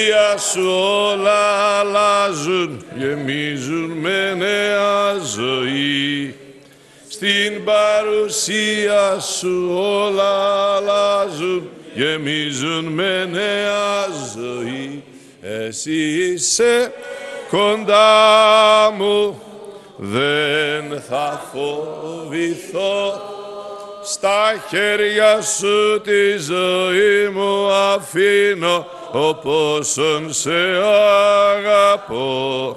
Για σου όλα αλλάζουν, γεμίζουν με νέα ζωή. Στην παρουσία σου όλα αλλάζουν, γεμίζουν με νέα ζωή. Εσύ είσαι κοντά μου, δεν θα φοβηθώ. Στα χέρια σου τη ζωή μου αφήνω, όπως σε αγαπώ.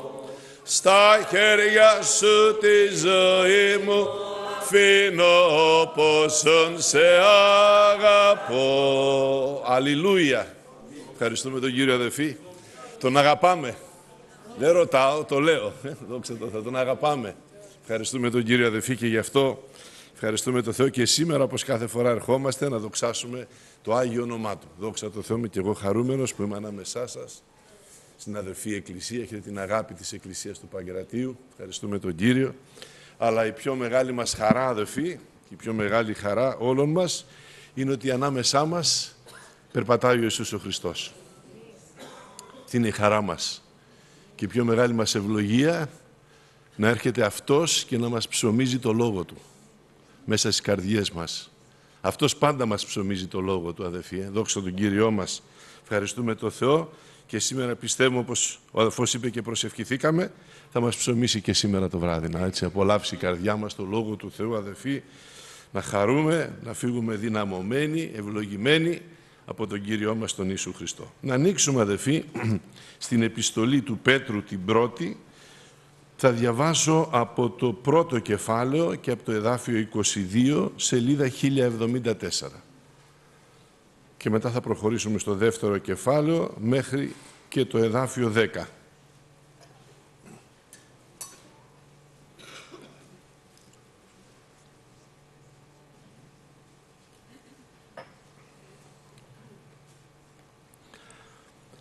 Στα χέρια σου τη ζωή μου αφήνω, όπως σε αγαπώ. Αλληλούια. Ευχαριστούμε τον Κύριο αδελφή. Τον αγαπάμε. Δεν ρωτάω, το λέω. Δόξα τω Θεώ, τον αγαπάμε. Ευχαριστούμε τον Κύριο αδελφή και γι' αυτό ευχαριστούμε τον Θεό και σήμερα όπως κάθε φορά ερχόμαστε να δοξάσουμε το Άγιο όνομά Του. Δόξα τω Θεώ, είμαι και εγώ χαρούμενος που είμαι ανάμεσά σας στην αδελφή Εκκλησία. Έχετε την αγάπη της Εκκλησίας του Παγκρατίου. Ευχαριστούμε τον Κύριο. Αλλά η πιο μεγάλη μας χαρά, αδελφοί, και η πιο μεγάλη χαρά όλων μας, είναι ότι ανάμεσά μας περπατάει ο Ιησούς ο Χριστός. Τι είναι η χαρά μας. Και η πιο μεγάλη μας ευλογία να έρχεται Αυτός και να μας ψωμίζει το Λόγο Του μέσα στις καρδιές μας. Αυτός πάντα μας ψωμίζει το Λόγο Του, αδελφοί. Ε. Δόξα τον Κύριό μας. Ευχαριστούμε τον Θεό και σήμερα πιστεύουμε, όπως ο αδελφός είπε και προσευχηθήκαμε, θα μας ψωμίσει και σήμερα το βράδυ. Να έτσι απολαύσει η καρδιά μας το Λόγο του Θεού, αδελφοί, να χαρούμε, να φύγουμε δυναμωμένοι, ευλογημένοι από τον Κύριό μας τον Ιησού Χριστό. Να ανοίξουμε, αδελφοί, στην επιστολή του Πέτρου την πρώτη, θα διαβάσω από το πρώτο κεφάλαιο και από το εδάφιο 22, σελίδα 1074. Και μετά θα προχωρήσουμε στο δεύτερο κεφάλαιο μέχρι και το εδάφιο 10.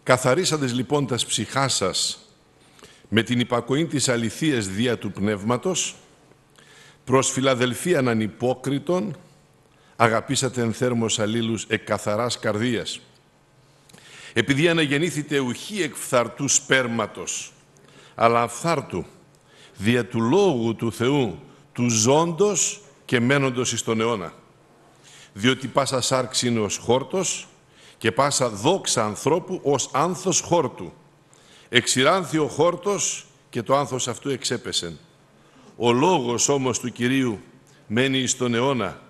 Καθαρίσαντες λοιπόν τα ψυχά σας με την υπακοή της αληθείας δια του Πνεύματος, προς φιλαδελφίαν ανυπόκριτον, αγαπήσατε εν θέρμος αλλήλους εκ καθαράς καρδίας. Επειδή αναγεννήθητε ουχή εκ φθαρτού σπέρματος, αλλά αφθάρτου, δια του Λόγου του Θεού, του ζώντος και μένοντος εις τον αιώνα. Διότι πάσα σάρξη είναι ως χόρτος και πάσα δόξα ανθρώπου ως άνθος χόρτου. Εξηράνθη ο χόρτος και το άνθος αυτού εξέπεσεν. Ο λόγος όμως του Κυρίου μένει εις τον αιώνα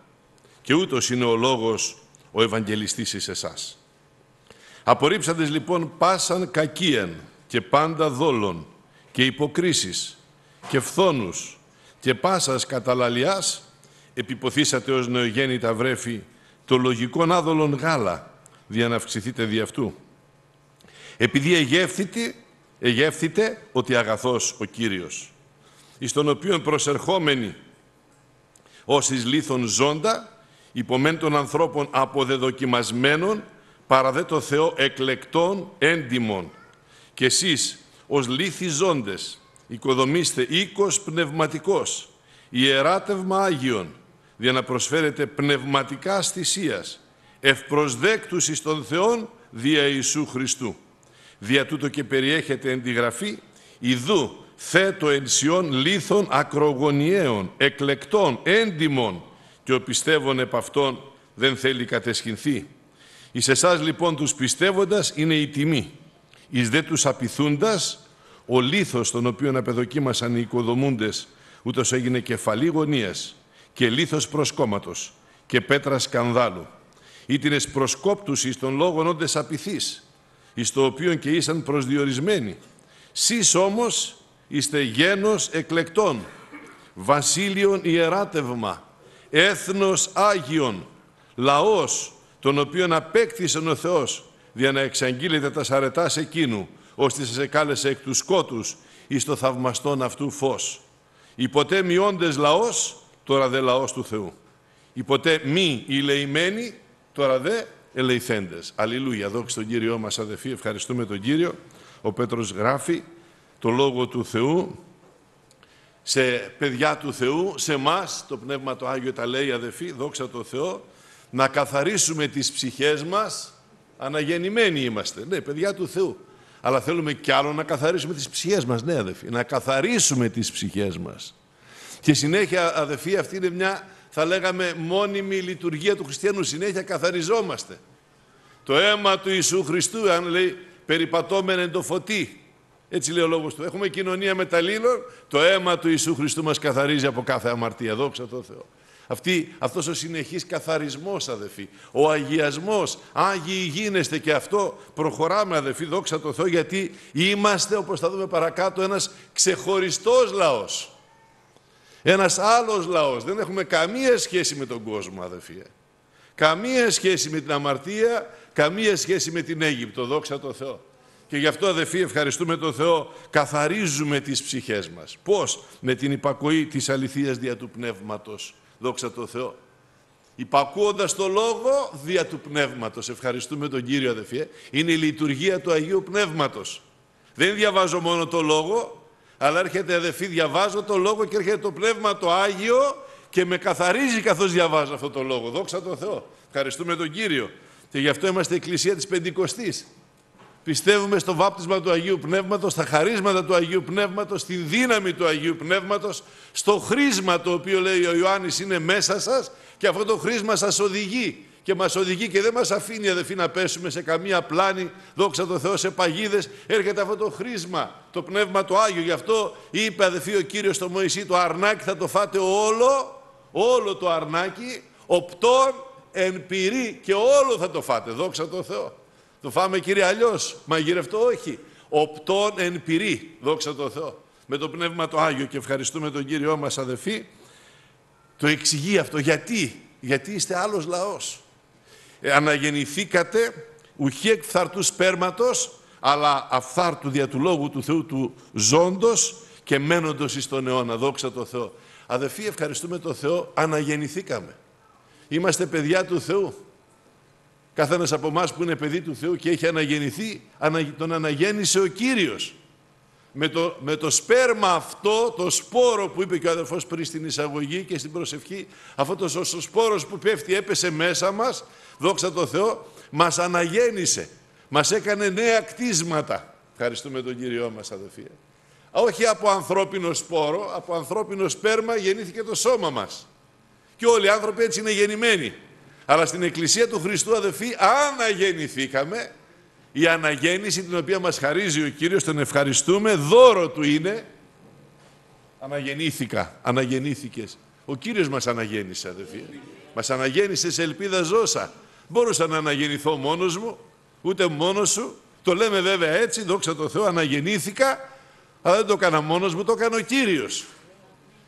και ούτως είναι ο λόγος ο Ευαγγελιστής εις εσάς. Απορρίψαντες λοιπόν πάσαν κακίαν και πάντα δόλων και υποκρίσεις και φθόνους και πάσας καταλαλιάς επιποθήσατε ως νεογέννητα βρέφη το λογικό άδολον γάλα δια να αυξηθείτε δι' αυτού. Επειδή εγεύθητε, εγεύθητε ότι αγαθός ο Κύριος, εις τον οποίον προσερχόμενοι ως εις λίθον ζώντα, υπομέν των ανθρώπων αποδεδοκιμασμένων, παραδέ το Θεό εκλεκτών έντιμων. Και εσείς ως λίθοι ζώντες, οικοδομήστε οίκος πνευματικός, ιεράτευμα Άγιον, για να προσφέρετε πνευματικά στησίας, ευπροσδέκτους εις τον Θεόν δια Ιησού Χριστού. Δια τούτο και περιέχεται εν τη γραφή, «Ιδού θέτω ενσιών λίθων ακρογωνιαίων, εκλεκτών, έντιμων, και ο πιστεύων επ' αυτών δεν θέλει κατεσχυνθεί. Εις εσάς λοιπόν τους πιστεύοντας είναι η τιμή. Εις δε τους απειθούντας, ο λίθος τον οποίον απεδοκίμασαν οι οικοδομούντες, ούτως έγινε κεφαλή γωνίας και λίθος προσκόμματος και πέτρας σκανδάλου ή την προσκόπτους εις των λόγων όντες απειθείς, εις το οποίον και ήσαν προσδιορισμένοι. Σεις όμως είστε γένος εκλεκτών, βασίλειον ιεράτευμα, έθνος Άγιον, λαός, τον οποίον απέκτησε ο Θεός, για να εξαγγείλετε τα σαρετάς εκείνου, ώστε σας εκάλεσε εκ τους σκότους εις το θαυμαστόν αυτού φως. Υποτέ μειώντες λαός, τώρα δε λαός του Θεού. Υποτέ μη ηλεημένοι, Τώρα δε ελεηθέντες. Αλληλούια. Δόξα τον Κύριό μας αδεφή. Ευχαριστούμε τον Κύριο. Ο Πέτρος γράφει το Λόγο του Θεού σε παιδιά του Θεού, σε μας το Πνεύμα το Άγιο τα λέει αδεφή, δόξα τω Θεώ, να καθαρίσουμε τις ψυχές μας Αναγεννημένοι είμαστε. Ναι, παιδιά του Θεού. Αλλά θέλουμε κι άλλο να καθαρίσουμε τις ψυχές μας, ναι αδελφοί. Να καθαρίσουμε τις ψυχές μας. Και συνέχεια αδελφοί αυτή είναι μια θα λέγαμε μόνιμη λειτουργία του χριστιανού. Συνέχεια καθαριζόμαστε. Το αίμα του Ιησού Χριστού, αν λέει περιπατώμενε το φωτί. Έτσι λέει ο λόγος του. Έχουμε κοινωνία με τα το αίμα του Ιησού Χριστού μας καθαρίζει από κάθε αμαρτία. Δόξα τω Θεώ. Αυτή, αυτός ο συνεχής καθαρισμός αδελφοί, ο αγιασμός, Άγιοι γίνεστε και αυτό προχωράμε αδελφοί, δόξα τω Θεώ, γιατί είμαστε όπως θα δούμε παρακάτω ένας ξεχωριστός λαός. Ένας άλλος λαός. Δεν έχουμε καμία σχέση με τον κόσμο αδελφοί. Καμία σχέση με την αμαρτία, καμία σχέση με την Αίγυπτο, δόξα τω Θεώ. Και γι' αυτό αδελφοί ευχαριστούμε τον Θεό, καθαρίζουμε τις ψυχές μας. Πώς; Με την υπακοή της αληθείας δια του Πνεύματος. Δόξα τω Θεώ. Υπακούοντας το Λόγο δια του Πνεύματος. Ευχαριστούμε τον Κύριο αδελφοί. Είναι η λειτουργία του Αγίου Πνεύματος. Δεν διαβάζω μόνο το Λόγο, αλλά έρχεται αδελφοί, διαβάζω το Λόγο και έρχεται το Πνεύμα το Άγιο και με καθαρίζει καθώς διαβάζω αυτό το Λόγο. Δόξα τω Θεώ. Ευχαριστούμε τον Κύριο. Και γι' αυτό είμαστε Εκκλησία της Πεντηκοστής. Πιστεύουμε στο βάπτισμα του Αγίου Πνεύματος, στα χαρίσματα του Αγίου Πνεύματος, στη δύναμη του Αγίου Πνεύματος, στο χρήσμα το οποίο λέει ο Ιωάννης είναι μέσα σας και αυτό το χρήσμα σας οδηγεί και μας οδηγεί και δεν μας αφήνει αδελφοί να πέσουμε σε καμία πλάνη, δόξα τω Θεώ σε παγίδες, έρχεται αυτό το χρήσμα, το Πνεύμα το Άγιο. Γι' αυτό είπε αδελφοί ο Κύριος στο Μωυσή, το αρνάκι θα το φάτε όλο, όλο το αρνάκι, οπτόν εν πυρή και όλο θα το φάτε, δόξα τω Θεώ. Το φάμε κύριε αλλιώς, μαγειρευτό όχι. Οπτών εν πυρή, δόξα τω Θεώ. Με το Πνεύμα το Άγιο και ευχαριστούμε τον Κύριό μας αδελφοί. Το εξηγεί αυτό. Γιατί; Γιατί είστε άλλος λαός. Ε, αναγεννηθήκατε ουχή εκφθαρτού σπέρματος, αλλά αφθάρτου δια του Λόγου του Θεού του ζώντος και μένοντος εις τον αιώνα. Δόξα τω Θεώ. Αδελφοί, ευχαριστούμε τον Θεό, αναγεννηθήκαμε. Είμαστε παιδιά του Θεού. Κάθε ένας από εμάς που είναι παιδί του Θεού και έχει αναγεννηθεί, τον αναγέννησε ο Κύριος. Με το, με το σπέρμα αυτό, το σπόρο που είπε και ο αδερφός πριν στην εισαγωγή και στην προσευχή, αυτό το, ο σπόρος που πέφτει έπεσε μέσα μας, δόξα τω Θεώ, μας αναγέννησε. Μας έκανε νέα κτίσματα. Ευχαριστούμε τον Κύριό μας αδελφοί. Όχι από ανθρώπινο σπόρο, από ανθρώπινο σπέρμα γεννήθηκε το σώμα μας. Και όλοι οι άνθρωποι έτσι είναι γεννημένοι. Αλλά στην Εκκλησία του Χριστού αδελφοί αναγεννηθήκαμε. Η αναγέννηση την οποία μας χαρίζει ο Κύριος, τον ευχαριστούμε, δώρο του είναι. Αναγεννήθηκα, αναγεννήθηκες. Ο Κύριος μας αναγέννησε αδελφοί. Μας αναγέννησε σε ελπίδα ζώσα. Μπορούσα να αναγεννηθώ μόνος μου, ούτε μόνος σου. Το λέμε βέβαια έτσι, δόξα τω Θεώ, αναγεννήθηκα, αλλά δεν το έκανα μόνος μου, το έκανε ο Κύριος.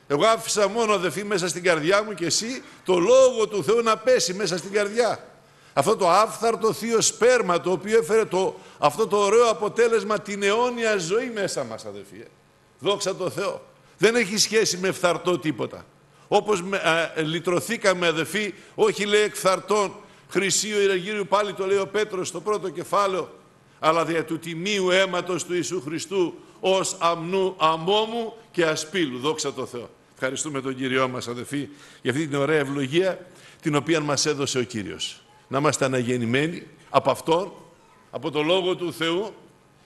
Εγώ άφησα μόνο αδελφοί μέσα στην καρδιά μου και εσύ το Λόγο του Θεού να πέσει μέσα στην καρδιά. Αυτό το άφθαρτο θείο σπέρμα το οποίο έφερε το, αυτό το ωραίο αποτέλεσμα την αιώνια ζωή μέσα μας αδελφοί. Δόξα τω Θεώ. Δεν έχει σχέση με φθαρτό τίποτα. Όπως με, α, λυτρωθήκαμε αδελφοί, όχι λέει εκφθαρτών, χρυσίου Ιραγύριου πάλι το λέει ο Πέτρος στο πρώτο κεφάλαιο, αλλά δια του τιμίου αίματος του Ιησού Χριστού ως αμνού αμόμου και ασπίλου. Δόξα τω Θεώ. Ευχαριστούμε τον Κύριό μας αδελφοί για αυτή την ωραία ευλογία την οποία μας έδωσε ο Κύριος. Να είμαστε αναγεννημένοι από Αυτόν, από το Λόγο του Θεού.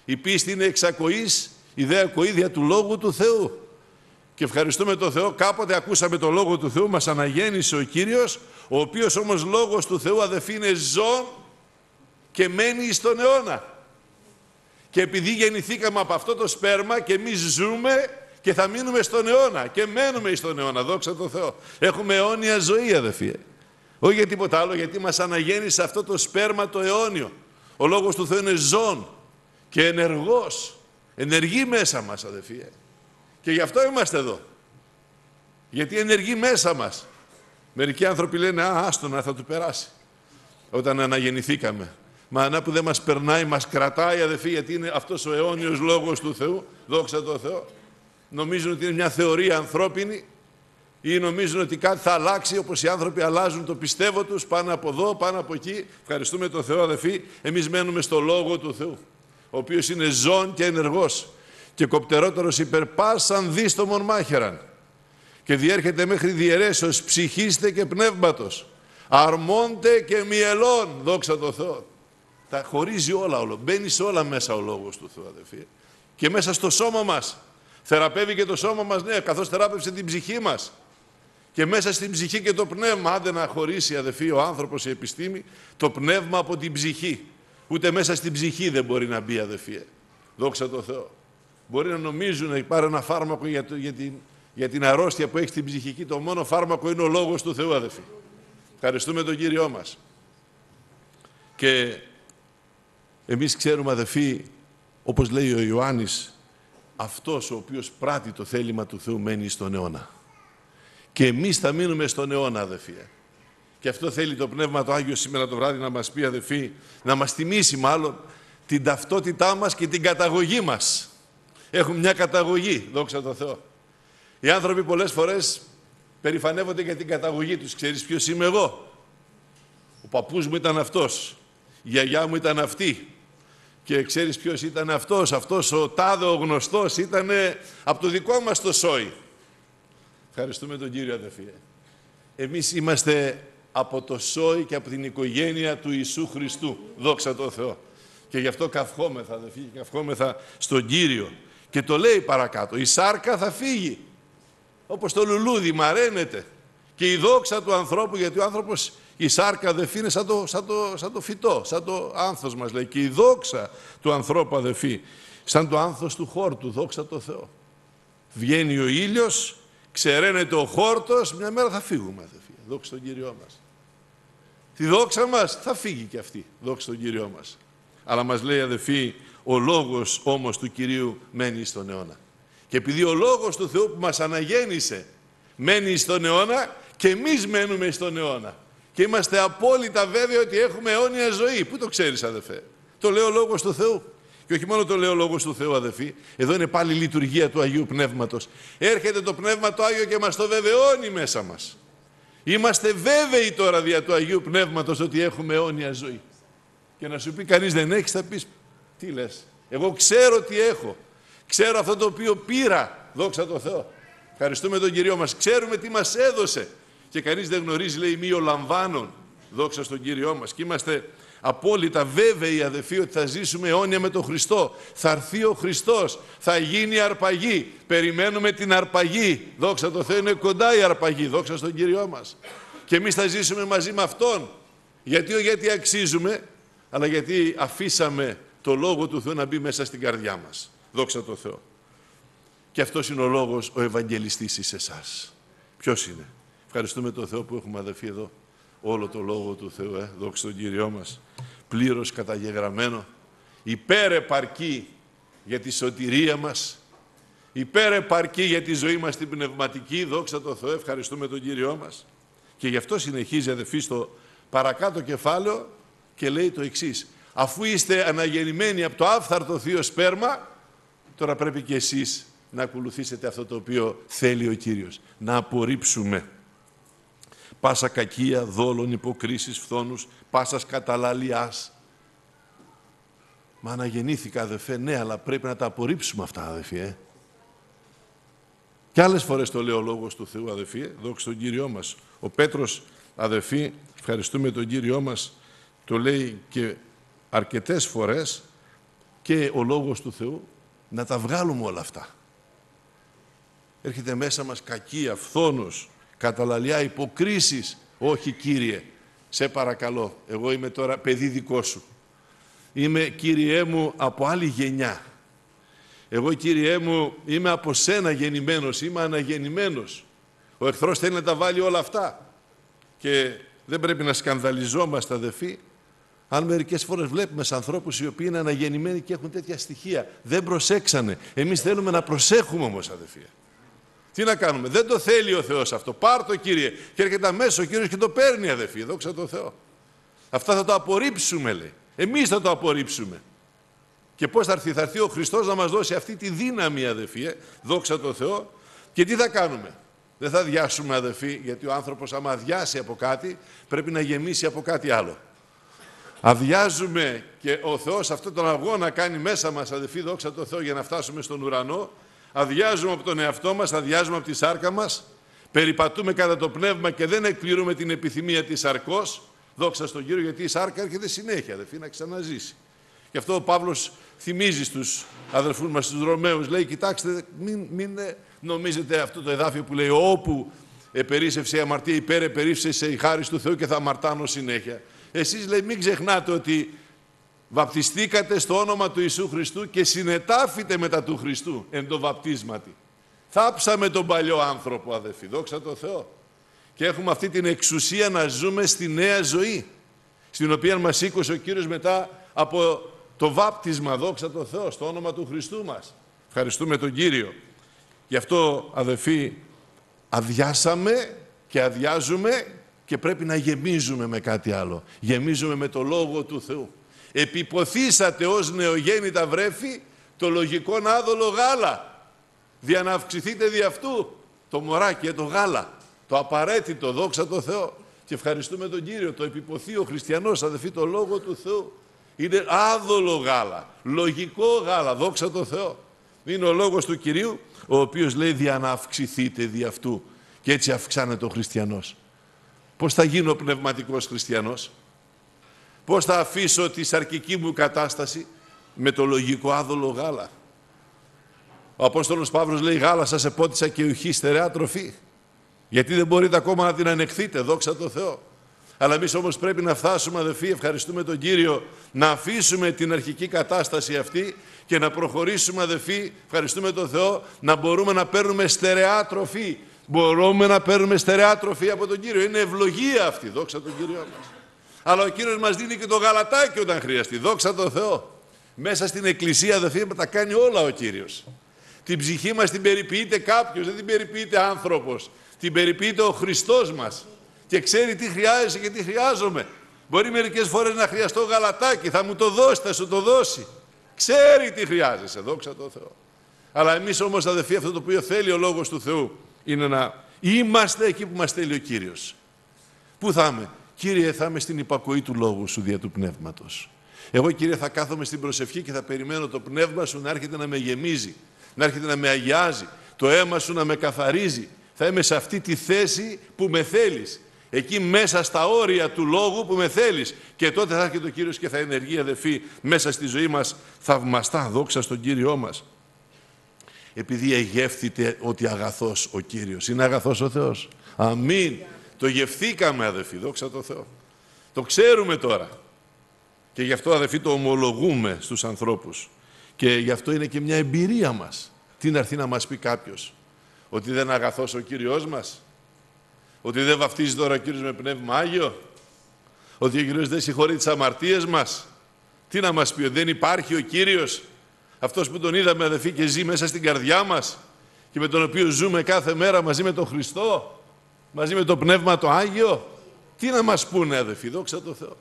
Η πίστη είναι εξακοής, ιδέα κοίδια του Λόγου του Θεού. Και ευχαριστούμε τον Θεό, κάποτε ακούσαμε το Λόγο του Θεού, μας αναγέννησε ο Κύριος, ο οποίος όμως Λόγος του Θεού αδελφοί είναι ζών και μένει στον αιώνα. Και επειδή γεννηθήκαμε από αυτό το σπέρμα και εμείς ζούμε και θα μείνουμε στον αιώνα και μένουμε στον αιώνα, δόξα τω Θεώ. Έχουμε αιώνια ζωή αδελφοί. Όχι για τίποτα άλλο, γιατί μας αναγέννησε αυτό το σπέρμα το αιώνιο. Ο Λόγος του Θεού είναι ζών και ενεργός. Ενεργεί μέσα μας αδελφοί. Και γι' αυτό είμαστε εδώ. Γιατί ενεργεί μέσα μας. Μερικοί άνθρωποι λένε, α, άστονα, θα του περάσει. Όταν αναγεννηθήκαμε. Μα να που δεν μας περνάει, μας κρατάει αδελφοί, γιατί είναι αυτός ο αιώνιος Λόγος του Θεού. Δόξα τω Θεώ νομίζουν ότι είναι μια θεωρία ανθρώπινη ή νομίζουν ότι κάτι θα αλλάξει όπως οι άνθρωποι αλλάζουν το πιστεύω τους πάνω από εδώ, πάνω από εκεί. Ευχαριστούμε τον Θεό αδελφοί, εμείς μένουμε στο Λόγο του Θεού, ο οποίος είναι ζών και ενεργός και κοπτερότερος υπερπάσαν δίστομον μάχεραν και διέρχεται μέχρι διαιρέσεως ψυχίστε και πνεύματος, αρμόντε και μυελών, δόξα τω Θεώ. Τα χωρίζει όλα, όλο. μπαίνει σε όλα μέσα ο Λόγος του Θεού, αδελφοί. Και μέσα στο σώμα μας. Θεραπεύει και το σώμα μας, ναι, καθώς θεράπευσε την ψυχή μας. Και μέσα στην ψυχή και το πνεύμα, άντε να χωρίσει αδελφοί ο άνθρωπος η επιστήμη, το πνεύμα από την ψυχή. Ούτε μέσα στην ψυχή δεν μπορεί να μπει αδελφοί. Δόξα τω Θεώ. Μπορεί να νομίζουν να υπάρχει ένα φάρμακο για, το, για, την, για την αρρώστια που έχει στην ψυχική. Το μόνο φάρμακο είναι ο Λόγος του Θεού αδελφοί. Ευχαριστούμε τον Κύριό μας. Και εμείς ξέρουμε αδελφοί, όπως λέει ο Ιωάννης, αυτός ο οποίος πράττει το θέλημα του Θεού μένει στον αιώνα. Και εμείς θα μείνουμε στον αιώνα αδελφοί. Και αυτό θέλει το Πνεύμα το Άγιο σήμερα το βράδυ να μας πει αδελφοί, να μας θυμίσει μάλλον την ταυτότητά μας και την καταγωγή μας. Έχουμε μια καταγωγή, δόξα τω Θεώ. Οι άνθρωποι πολλές φορές περηφανεύονται για την καταγωγή τους. Ξέρεις ποιος είμαι εγώ; Ο παππούς μου ήταν αυτός. Η γιαγιά μου ήταν αυτή. Και ξέρεις ποιος ήταν αυτός; Αυτός ο τάδε ο γνωστός ήταν από το δικό μας το σόι. Ευχαριστούμε τον Κύριο αδερφοί. Εμείς είμαστε από το σόι και από την οικογένεια του Ιησού Χριστού. Δόξα τω Θεώ. Και γι' αυτό καυχόμεθα αδερφοί και καυχόμεθα στον Κύριο. Και το λέει παρακάτω. Η σάρκα θα φύγει. Όπως το λουλούδι μαραίνεται. Και η δόξα του ανθρώπου, γιατί ο άνθρωπος η σάρκα αδελφή είναι σαν το, σαν, το, σαν το φυτό, σαν το άνθος μας λέει. Και η δόξα του ανθρώπου αδελφή, σαν το άνθος του χόρτου, δόξα το Θεό. Βγαίνει ο ήλιος, ξεραίνεται ο χόρτος, μια μέρα θα φύγουμε αδελφοί, δόξα τον Κύριό μας. Τη δόξα μας θα φύγει και αυτή, δόξα τον Κύριό μας. Αλλά μας λέει αδελφοί, ο λόγος όμως του Κυρίου μένει στον αιώνα. Και επειδή ο λόγος του Θεού που μας αναγέννησε μένει στον αιώνα και εμείς μένουμε στον αιώνα. Και είμαστε απόλυτα βέβαιοι ότι έχουμε αιώνια ζωή. Πού το ξέρεις αδελφέ. Το λέω λόγος του Θεού. Και όχι μόνο το λέω λόγος του Θεού αδελφοί. Εδώ είναι πάλι η λειτουργία του Αγίου Πνεύματος. Έρχεται το Πνεύμα το Άγιο και μας το βεβαιώνει μέσα μας. Είμαστε βέβαιοι τώρα δια του Αγίου Πνεύματος ότι έχουμε αιώνια ζωή. Και να σου πει κανείς δεν έχεις θα πεις τι λες; Εγώ ξέρω τι έχω. Ξέρω αυτό το οποίο πήρα. Δόξα τω Θεώ. Ευχαριστούμε τον Κύριο μας. Ξέρουμε τι μας έδωσε. Και κανείς δεν γνωρίζει, λέει, μη ο λαμβάνων. Δόξα στον Κύριό μας. Και είμαστε απόλυτα βέβαιοι, αδελφοί, ότι θα ζήσουμε αιώνια με τον Χριστό. Θα έρθει ο Χριστός. Θα γίνει αρπαγή. Περιμένουμε την αρπαγή. Δόξα τω Θεώ, είναι κοντά η αρπαγή. Δόξα στον Κύριό μας. Και εμείς θα ζήσουμε μαζί με Αυτόν. Γιατί, γιατί αξίζουμε, αλλά γιατί αφήσαμε το Λόγο του Θεού να μπει μέσα στην καρδιά μας. Δόξα τω Θεώ. Και αυτός είναι ο λόγος ο Ευαγγελιστής εις εσάς. Ποιος είναι; Ευχαριστούμε τον Θεό που έχουμε αδερφεί εδώ όλο το Λόγο του Θεού, ε, δόξα τον Κύριό μας, πλήρως καταγεγραμμένο, υπέρεπαρκή για τη σωτηρία μας, υπέρεπαρκή για τη ζωή μας την πνευματική, δόξα τον Θεό, ευχαριστούμε τον Κύριό μας. Και γι' αυτό συνεχίζει αδερφή στο παρακάτω κεφάλαιο και λέει το εξής. Αφού είστε αναγεννημένοι από το άφθαρτο θείο σπέρμα, τώρα πρέπει και εσείς να ακολουθήσετε αυτό το οποίο θέλει ο Κύριος. Να απορρίψουμε πάσα κακία, δόλων, υποκρίσεις, φθόνους, πάσας καταλαλιάς. Μα αναγεννήθηκα αδερφέ, ναι, αλλά πρέπει να τα απορρίψουμε αυτά αδερφέ. Ε. Και άλλες φορές το λέει ο Λόγος του Θεού αδερφέ, ε, δόξα τον Κύριό μας. Ο Πέτρος αδερφή, ευχαριστούμε τον Κύριό μας, το λέει και αρκετές φορές και ο Λόγος του Θεού να τα βγάλουμε όλα αυτά. Έρχεται μέσα μας κακία, φθόνος, καταλαλιά, υποκρίσεις. Όχι Κύριε, σε παρακαλώ, εγώ είμαι τώρα παιδί δικό σου. Είμαι Κύριέ μου από άλλη γενιά. Εγώ Κύριέ μου είμαι από σένα γεννημένος, είμαι αναγεννημένος. Ο εχθρός θέλει να τα βάλει όλα αυτά. Και δεν πρέπει να σκανδαλιζόμαστε αδεφοί, αν μερικές φορές βλέπουμε σε ανθρώπους οι οποίοι είναι αναγεννημένοι και έχουν τέτοια στοιχεία, δεν προσέξανε. Εμείς θέλουμε να προσέχουμε όμως, αδελφοί. Τι να κάνουμε, δεν το θέλει ο Θεός αυτό. Πάρ το Κύριε. Και έρχεται αμέσως ο Κύριος και το παίρνει αδελφοί, δόξα τω Θεώ. Αυτά θα το απορρίψουμε λέει. Εμείς θα το απορρίψουμε. Και πώς θα έρθει, θα έρθει ο Χριστός να μας δώσει αυτή τη δύναμη αδελφοί, ε; δόξα τω Θεώ. Και τι θα κάνουμε. Δεν θα διάσουμε αδελφοί, γιατί ο άνθρωπος άμα αδειάσει από κάτι, πρέπει να γεμίσει από κάτι άλλο. Αδειάζουμε και ο Θεός αυτό τον αγώνα κάνει μέσα μας αδελφοί, δόξα τω Θεώ, για να φτάσουμε στον ουρανό αδειάζουμε από τον εαυτό μας, αδειάζουμε από τη σάρκα μας, περιπατούμε κατά το πνεύμα και δεν εκπληρούμε την επιθυμία της σαρκός, Δόξα στον Κύριο γιατί η σάρκα έρχεται συνέχεια, αδελφοί, να ξαναζήσει. Γι' αυτό ο Παύλος θυμίζει στους αδελφούς μας, στους Ρωμαίους, λέει, κοιτάξτε, μην, μην νομίζετε αυτό το εδάφιο που λέει, όπου επερίσευσε η αμαρτία, υπέρ επερίσευσε η χάρη του Θεού και θα αμαρτάνω συνέχεια. Εσείς λέει, μην ξεχνάτε ότι βαπτιστήκατε στο όνομα του Ιησού Χριστού και συνετάφητε μετά του Χριστού εν το βαπτίσματι. Θάψαμε τον παλιό άνθρωπο, αδελφοί, δόξα τω Θεώ. Και έχουμε αυτή την εξουσία να ζούμε στη νέα ζωή, στην οποία μας σήκωσε ο Κύριος μετά από το βάπτισμα, δόξα τω Θεώ, στο όνομα του Χριστού μας. Ευχαριστούμε τον Κύριο. Γι' αυτό, αδελφοί, αδειάσαμε και αδειάζουμε και πρέπει να γεμίζουμε με κάτι άλλο. Γεμίζουμε με το Λόγο του Θεού. Επιποθήσατε ως νεογέννητα βρέφη το λογικό άδολο γάλα. Δια να αυξηθείτε δι' αυτού το μωράκι, το γάλα. Το απαραίτητο, δόξα τω Θεώ. Και ευχαριστούμε τον Κύριο. Το επιποθεί ο χριστιανός, αδελφοί, το Λόγο του Θεού. Είναι άδολο γάλα, λογικό γάλα, δόξα τω Θεώ. Είναι ο λόγος του Κυρίου, ο οποίος λέει δια να αυξηθείτε δι' αυτού. Και έτσι αυξάνεται ο χριστιανός. Πώς θα γίνω πνευματικός χριστιανός; Πώς θα αφήσω τη σαρκική μου κατάσταση με το λογικό άδολο γάλα; Ο Απόστολος Παύλος λέει γάλα σας επότισα και ουχή στερεά τροφή. Γιατί δεν μπορείτε ακόμα να την ανεχθείτε, δόξα τω Θεώ. Αλλά εμείς όμως πρέπει να φτάσουμε, αδελφοί, ευχαριστούμε τον Κύριο, να αφήσουμε την αρχική κατάσταση αυτή και να προχωρήσουμε, αδελφοί, ευχαριστούμε τον Θεό, να μπορούμε να παίρνουμε στερεά τροφή. Μπορούμε να παίρνουμε στερεά τροφή από τον Κύριο. Είναι ευλογία αυτή, δόξα τον Κύριο μας. Αλλά ο Κύριος μας δίνει και το γαλατάκι όταν χρειαστεί, δόξα τον Θεό. Μέσα στην Εκκλησία, αδελφοί, τα κάνει όλα ο Κύριος. Την ψυχή μας την περιποιείται κάποιος, δεν την περιποιείται άνθρωπος. Την περιποιείται ο Χριστός μας και ξέρει τι χρειάζεσαι και τι χρειάζομαι. Μπορεί μερικές φορές να χρειαστώ γαλατάκι, θα μου το δώσει, θα σου το δώσει. Ξέρει τι χρειάζεσαι, δόξα τω Θεώ. Αλλά εμείς όμως αδελφοί αυτό το οποίο θέλει ο Λόγος του Θεού είναι να είμαστε εκεί που μας θέλει ο Κύριος. Πού θα είμαι; Κύριε θα είμαι στην υπακοή του Λόγου σου δια του Πνεύματος. Εγώ Κύριε θα κάθομαι στην προσευχή και θα περιμένω το Πνεύμα σου να έρχεται να με γεμίζει, να έρχεται να με αγιάζει, το αίμα σου να με καθαρίζει. Θα είμαι σε αυτή τη θέση που με θέλεις εκεί μέσα στα όρια του λόγου που με θέλεις. Και τότε θα έρχεται ο Κύριος και θα ενεργεί αδελφοί μέσα στη ζωή μας θαυμαστά, δόξα στον Κύριό μας. Επειδή εγεύθητε ότι αγαθός ο Κύριος. Είναι αγαθός ο Θεός. Αμήν. Το γευθήκαμε αδελφοί, δόξα τω Θεώ. Το ξέρουμε τώρα. Και γι' αυτό αδελφοί το ομολογούμε στους ανθρώπους. Και γι' αυτό είναι και μια εμπειρία μας. Τι να έρθει να μας πει κάποιος. Ότι δεν είναι αγαθός ο Κύριος μας. Ότι δεν βαφτίζει τώρα ο Κύριος με Πνεύμα Άγιο. Ότι ο Κύριος δεν συγχωρεί τις αμαρτίες μας. Τι να μας πει, ότι δεν υπάρχει ο Κύριος. Αυτός που τον είδαμε αδελφοί και ζει μέσα στην καρδιά μας και με τον οποίο ζούμε κάθε μέρα μαζί με τον Χριστό, μαζί με το Πνεύμα το Άγιο. Τι να μας πούνε αδελφοί, δόξα τω Θεώ.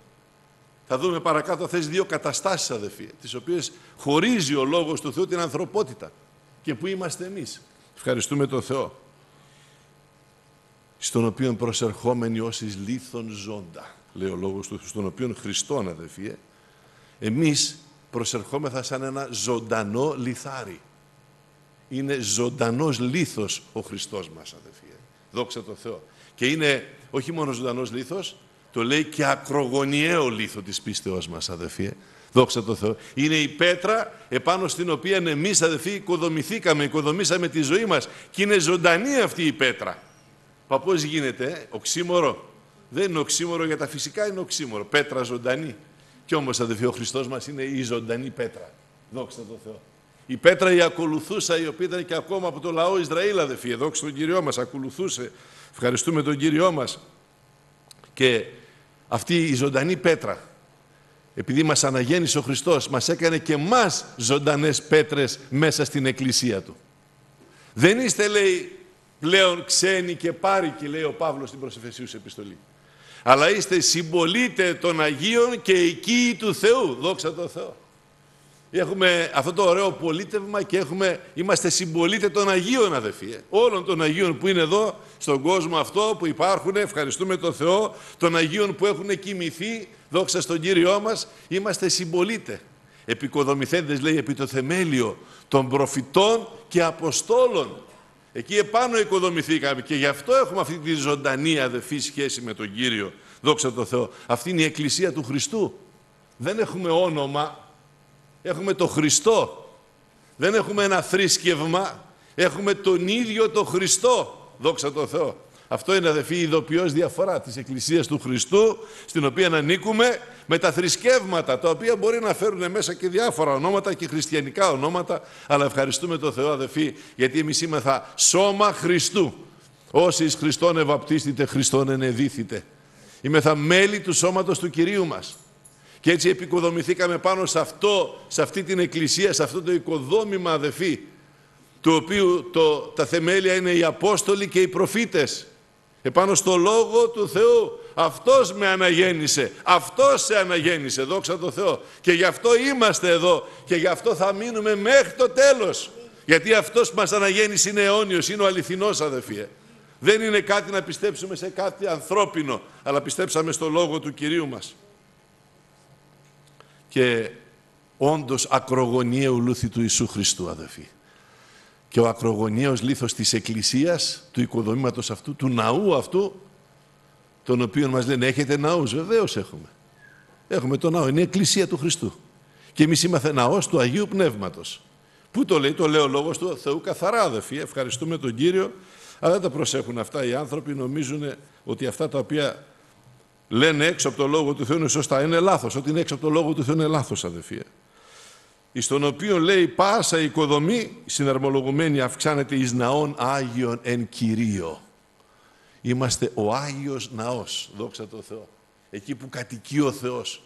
Θα δούμε παρακάτω θες δύο καταστάσεις αδελφοί, τις οποίες χωρίζει ο Λόγος του Θεού την ανθρωπότητα και που είμαστε εμείς. Ευχαριστούμε τον Θεό στον οποίο προσερχόμενοι ως εις λίθον ζώντα, λέει ο λόγος του, στον οποίο Χριστόν αδελφοί, ε, εμείς προσερχόμεθα σαν ένα ζωντανό λιθάρι. Είναι ζωντανός λίθος ο Χριστός μας αδελφοί. Ε. Δόξα τω Θεώ. Και είναι όχι μόνο ζωντανός λίθος, το λέει και ακρογωνιαίο λίθος της πίστεώς μας αδελφοί. Ε. Δόξα τω Θεώ. Είναι η πέτρα επάνω στην οποία εμείς αδελφοί οικοδομηθήκαμε, οικοδομήσαμε τη ζωή μας και είναι ζωντανή αυτή η πέτρα. Μα πώς γίνεται, οξύμορο. Δεν είναι οξύμορο για τα φυσικά, είναι οξύμορο. Πέτρα ζωντανή. Κι όμως, αδελφοί, ο Χριστός μας είναι η ζωντανή πέτρα. Δόξα τω Θεώ. Η πέτρα η ακολουθούσα, η οποία ήταν και ακόμα από το λαό Ισραήλ, αδελφοί. Δόξα τον Κύριό μας, ακολουθούσε. Ευχαριστούμε τον Κύριό μας. Και αυτή η ζωντανή πέτρα, επειδή μας αναγέννησε ο Χριστός, μας έκανε και μας ζωντανές πέτρες μέσα στην εκκλησία Του. Δεν είστε, λέει, πλέον ξένοι και πάρικοι, λέει ο Παύλος στην προσεφεσίους επιστολή. Αλλά είστε συμπολίτε των Αγίων και οικοί του Θεού. Δόξα τω Θεώ. Έχουμε αυτό το ωραίο πολίτευμα και έχουμε, είμαστε συμπολίτε των Αγίων αδελφοί. Ε. Όλων των Αγίων που είναι εδώ στον κόσμο αυτό που υπάρχουν, ευχαριστούμε τον Θεό, των Αγίων που έχουν κοιμηθεί, δόξα στον Κύριό μας, είμαστε συμπολίτε. Επικοδομηθέντες λέει επί το θεμέλιο των προφητών και αποστόλων Εκεί επάνω οικοδομηθήκαμε και γι' αυτό έχουμε αυτή τη ζωντανή αδεφή σχέση με τον Κύριο. Δόξα τω Θεώ. Αυτή είναι η Εκκλησία του Χριστού. Δεν έχουμε όνομα, έχουμε το Χριστό. Δεν έχουμε ένα θρήσκευμα, έχουμε τον ίδιο το Χριστό. Δόξα τω Θεώ. Αυτό είναι αδελφοί η ειδοποιώς διαφορά της Εκκλησίας του Χριστού, στην οποία ανήκουμε με τα θρησκεύματα, τα οποία μπορεί να φέρουν μέσα και διάφορα ονόματα και χριστιανικά ονόματα, αλλά ευχαριστούμε τον Θεό αδελφοί, γιατί εμείς είμαστε σώμα Χριστού. Όσοι εις Χριστόν ευαπτίστητε, Χριστόν ενεδίθητε. Είμεθα μέλη του σώματος του Κυρίου μας. Και έτσι επικοδομηθήκαμε πάνω σε αυτό, σε αυτή την εκκλησία, σε αυτό το οικοδόμημα αδεφή, του οποίου το, τα θεμέλια είναι οι Απόστολοι και οι προφήτες. Επάνω στο Λόγο του Θεού. Αυτός με αναγέννησε. Αυτός σε αναγέννησε. Δόξα τω Θεώ. Και γι' αυτό είμαστε εδώ. Και γι' αυτό θα μείνουμε μέχρι το τέλος. Γιατί αυτός που μας αναγέννησε είναι αιώνιος. Είναι ο αληθινός αδεφίε. Δεν είναι κάτι να πιστέψουμε σε κάτι ανθρώπινο. Αλλά πιστέψαμε στο Λόγο του Κυρίου μας. Και όντως ακρογωνιαίου λούθη του Ιησού Χριστού αδεφή και ο ακρογωνιαίος λίθος της Εκκλησίας, του οικοδομήματος αυτού, του ναού αυτού, τον οποίο μας λένε έχετε ναούς, βεβαίως έχουμε. Έχουμε το ναό, είναι η Εκκλησία του Χριστού. Και εμείς είμαστε ναός του Αγίου Πνεύματος. Πού το λέει, το λέει ο λόγος του Θεού καθαρά αδεφή, ευχαριστούμε τον Κύριο, αλλά δεν τα προσέχουν αυτά οι άνθρωποι, νομίζουν ότι αυτά τα οποία λένε έξω από το Λόγο του Θεού είναι σωστά, είναι λάθος, ότι είναι έξω από το Λόγο του Θεού είναι λάθος αδεφία εις τον οποίο λέει πάσα οικοδομή συναρμολογουμένη αυξάνεται εις ναών Άγιον εν Κυρίω. Είμαστε ο Άγιος Ναός, δόξα τω Θεώ. Εκεί που κατοικεί ο Θεός.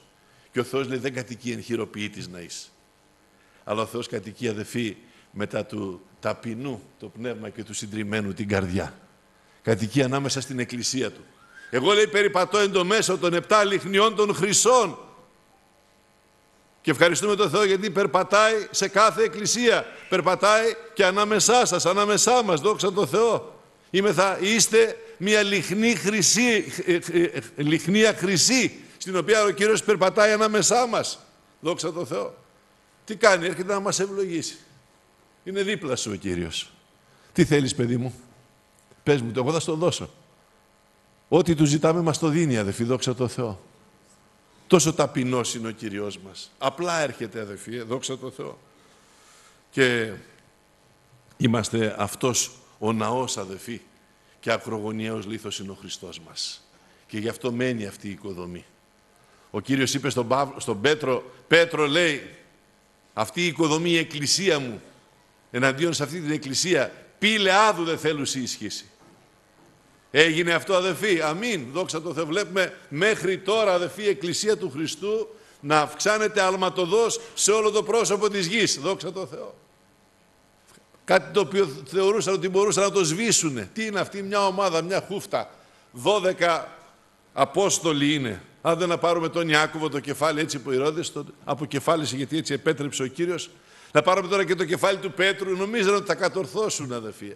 Και ο Θεός λέει δεν κατοικεί εν χειροποιήτης να είσαι. Αλλά ο Θεός κατοικεί αδεφή μετά του ταπεινού το πνεύμα και του συντριμμένου την καρδιά. Κατοικεί ανάμεσα στην εκκλησία του. Εγώ λέει περιπατώ εν το μέσο των επτά λιχνιών των χρυσών και ευχαριστούμε τον Θεό γιατί περπατάει σε κάθε εκκλησία. Περπατάει και ανάμεσά σας, ανάμεσά μας, δόξα τω Θεώ. Είμαι θα, είστε μια λιχνή χρυσή, λιχνία χρυσή, στην οποία ο Κύριος περπατάει ανάμεσά μας. Δόξα τω Θεώ. Τι κάνει, έρχεται να μας ευλογήσει. Είναι δίπλα σου ο Κύριος. Τι θέλεις παιδί μου; Πες μου το, εγώ θα στο δώσω. Ό,τι του ζητάμε μας το δίνει αδεφή, δόξα τω Θεώ. Τόσο ταπεινός είναι ο Κυριός μας. Απλά έρχεται αδελφοί, δόξα τω Θεώ. Και είμαστε αυτός ο ναός αδελφοί και ακρογωνιαίος λίθος είναι ο Χριστός μας. Και γι' αυτό μένει αυτή η οικοδομή. Ο Κύριος είπε στον, στον Πέτρο, Πέτρο λέει, αυτή η οικοδομή η εκκλησία μου, εναντίον σε αυτή την εκκλησία, πήλε άδου δεν θέλουν ισχύσει. Έγινε αυτό αδεφή. Αμήν. Δόξα τω Θεώ. Βλέπουμε μέχρι τώρα αδεφή η Εκκλησία του Χριστού να αυξάνεται αλματοδός σε όλο το πρόσωπο της γης. Δόξα τω Θεώ. Κάτι το οποίο θεωρούσαν ότι μπορούσαν να το σβήσουν. Τι είναι αυτή μια ομάδα, μια χούφτα. 12 Απόστολοι είναι. Αν δεν να πάρουμε τον Ιάκωβο το κεφάλι έτσι που Ηρώδης το αποκεφάλισε γιατί έτσι επέτρεψε ο Κύριος. Να πάρουμε τώρα και το κεφάλι του Πέτρου. Νομίζαν ότι θα κατορθώσουν αδεφία.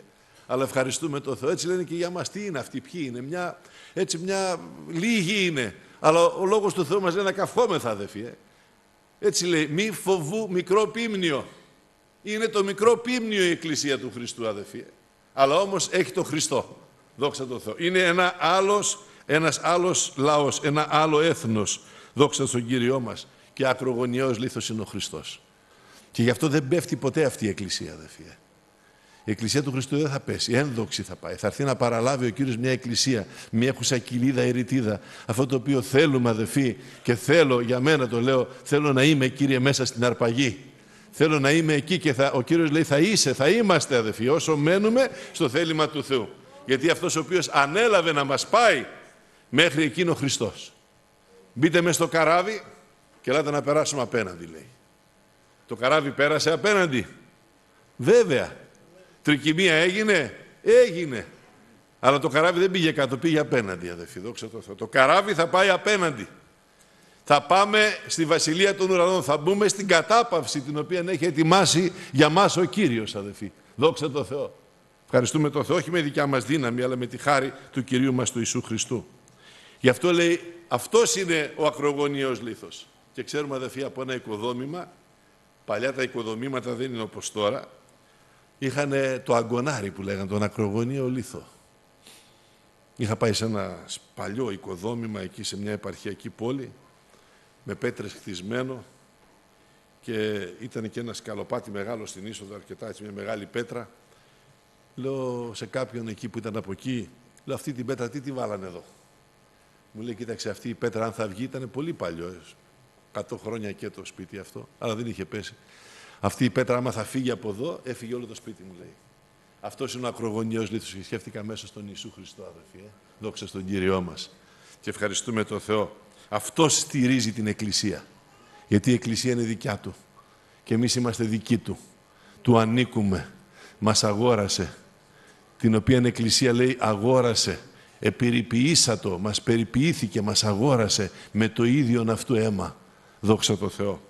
Αλλά ευχαριστούμε τον Θεό. Έτσι λένε και για μας τι είναι αυτοί, ποιοι είναι. Μια, έτσι μια λίγη είναι. Αλλά ο λόγος του Θεού μας λέει να καυχόμεθα αδελφοί. Ε. Έτσι λέει, μη φοβού μικρό πίμνιο. Είναι το μικρό πίμνιο η Εκκλησία του Χριστού αδελφοί. Ε. Αλλά όμως έχει το Χριστό. Δόξα τω Θεώ. Είναι ένα άλλος, ένας άλλος λαός, ένα άλλο έθνος. Δόξα στον Κύριό μας. Και ακρογωνιαίος λίθος είναι ο Χριστός. Και γι' αυτό δεν πέφτει ποτέ αυτή η Εκκλησία αδελφοί. Ε. Η Εκκλησία του Χριστού δεν θα πέσει, ένδοξη θα πάει. Θα έρθει να παραλάβει ο Κύριος μια Εκκλησία, μια έχουσα κοιλίδα ερητίδα. Αυτό το οποίο θέλουμε αδεφοί και θέλω, για μένα το λέω, θέλω να είμαι Κύριε μέσα στην αρπαγή. Θέλω να είμαι εκεί και θα, ο Κύριος λέει θα είσαι, θα είμαστε αδεφοί όσο μένουμε στο θέλημα του Θεού. Γιατί αυτός ο οποίος ανέλαβε να μας πάει μέχρι εκείνο ο Χριστός. Μπείτε μέσα στο καράβι και ελάτε να περάσουμε απέναντι λέει. Το καράβι πέρασε απέναντι. Βέβαια, Τρικυμία έγινε, έγινε. Αλλά το καράβι δεν πήγε κάτω, πήγε απέναντι, αδερφοί, δόξα τω Θεώ. Το καράβι θα πάει απέναντι. Θα πάμε στη Βασιλεία των Ουρανών, θα μπούμε στην κατάπαυση την οποία έχει ετοιμάσει για μας ο Κύριος, αδερφοί. Δόξα τω Θεώ. Ευχαριστούμε τον Θεό, όχι με δικιά μας δύναμη, αλλά με τη χάρη του Κυρίου μας του Ιησού Χριστού. Γι' αυτό λέει, αυτός είναι ο ακρογωνιαίος λίθος. Και ξέρουμε αδερφοί από ένα οικοδόμημα, παλιά τα οικοδομήματα δεν είναι όπως τώρα, είχαν το αγκονάρι που λέγανε, τον ακρογωνίο λίθο. Είχα πάει σε ένα παλιό οικοδόμημα εκεί σε μια επαρχιακή πόλη με πέτρες χτισμένο και ήταν και ένα σκαλοπάτι μεγάλο στην είσοδο, αρκετά έτσι, μια μεγάλη πέτρα. Λέω σε κάποιον εκεί που ήταν από εκεί, λέω αυτή την πέτρα τι τη βάλανε εδώ; Μου λέει, κοίταξε αυτή η πέτρα αν θα βγει ήταν πολύ παλιό, 100 χρόνια και το σπίτι αυτό, αλλά δεν είχε πέσει. Αυτή η πέτρα άμα θα φύγει από εδώ, έφυγε όλο το σπίτι μου λέει. Αυτός είναι ο ακρογωνιαίο λίθος και σκέφτηκα μέσα στον Ιησού Χριστό, αδερφοί. Ε. Δόξα στον Κύριό μας. Και ευχαριστούμε τον Θεό. Αυτό στηρίζει την Εκκλησία. Γιατί η Εκκλησία είναι δικιά του. Και εμείς είμαστε δικοί του. Του ανήκουμε. Μας αγόρασε. Την οποία η Εκκλησία λέει αγόρασε. Επιρρυποιήσατο. Μας περιποιήθηκε. Μας αγόρασε με το ίδιο αυτού αίμα. Δόξα τω Θεώ.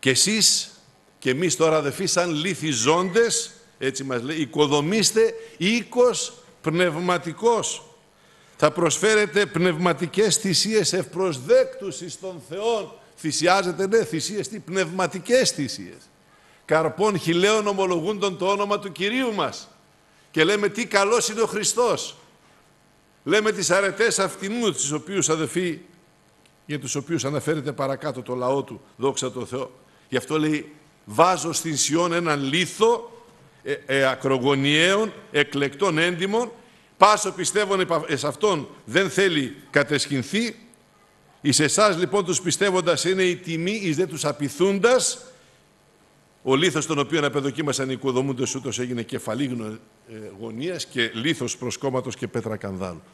Και εσείς και εμείς τώρα αδελφοί σαν λυθιζόντες έτσι μας λέει, οικοδομήστε οίκος πνευματικός. Θα προσφέρετε πνευματικές θυσίες ευπροσδέκτους εις τον Θεόν. Θυσιάζετε, ναι, θυσίες τι, πνευματικές θυσίες. Καρπών χιλέων ομολογούντων το όνομα του Κυρίου μας. Και λέμε τι καλός είναι ο Χριστός. Λέμε τις αρετές αυτινούς, τις οποίους αδεφοί, για τους οποίους αναφέρεται παρακάτω το λαό του, δόξα τω Θεώ. Γι' αυτό λέει, βάζω στην Σιών έναν λίθο ε, ε, ακρογωνιαίων, εκλεκτών έντιμων, πάσο πιστεύων σε αυτόν δεν θέλει κατεσχυνθεί, εις εσάς λοιπόν τους πιστεύοντας είναι η τιμή εις δε τους απειθούντας, ο λίθος τον οποίο απεδοκίμασαν οι οικοδομούντες ούτως έγινε κεφαλή ε, γωνίας και λίθος προσκόμματος και πέτρα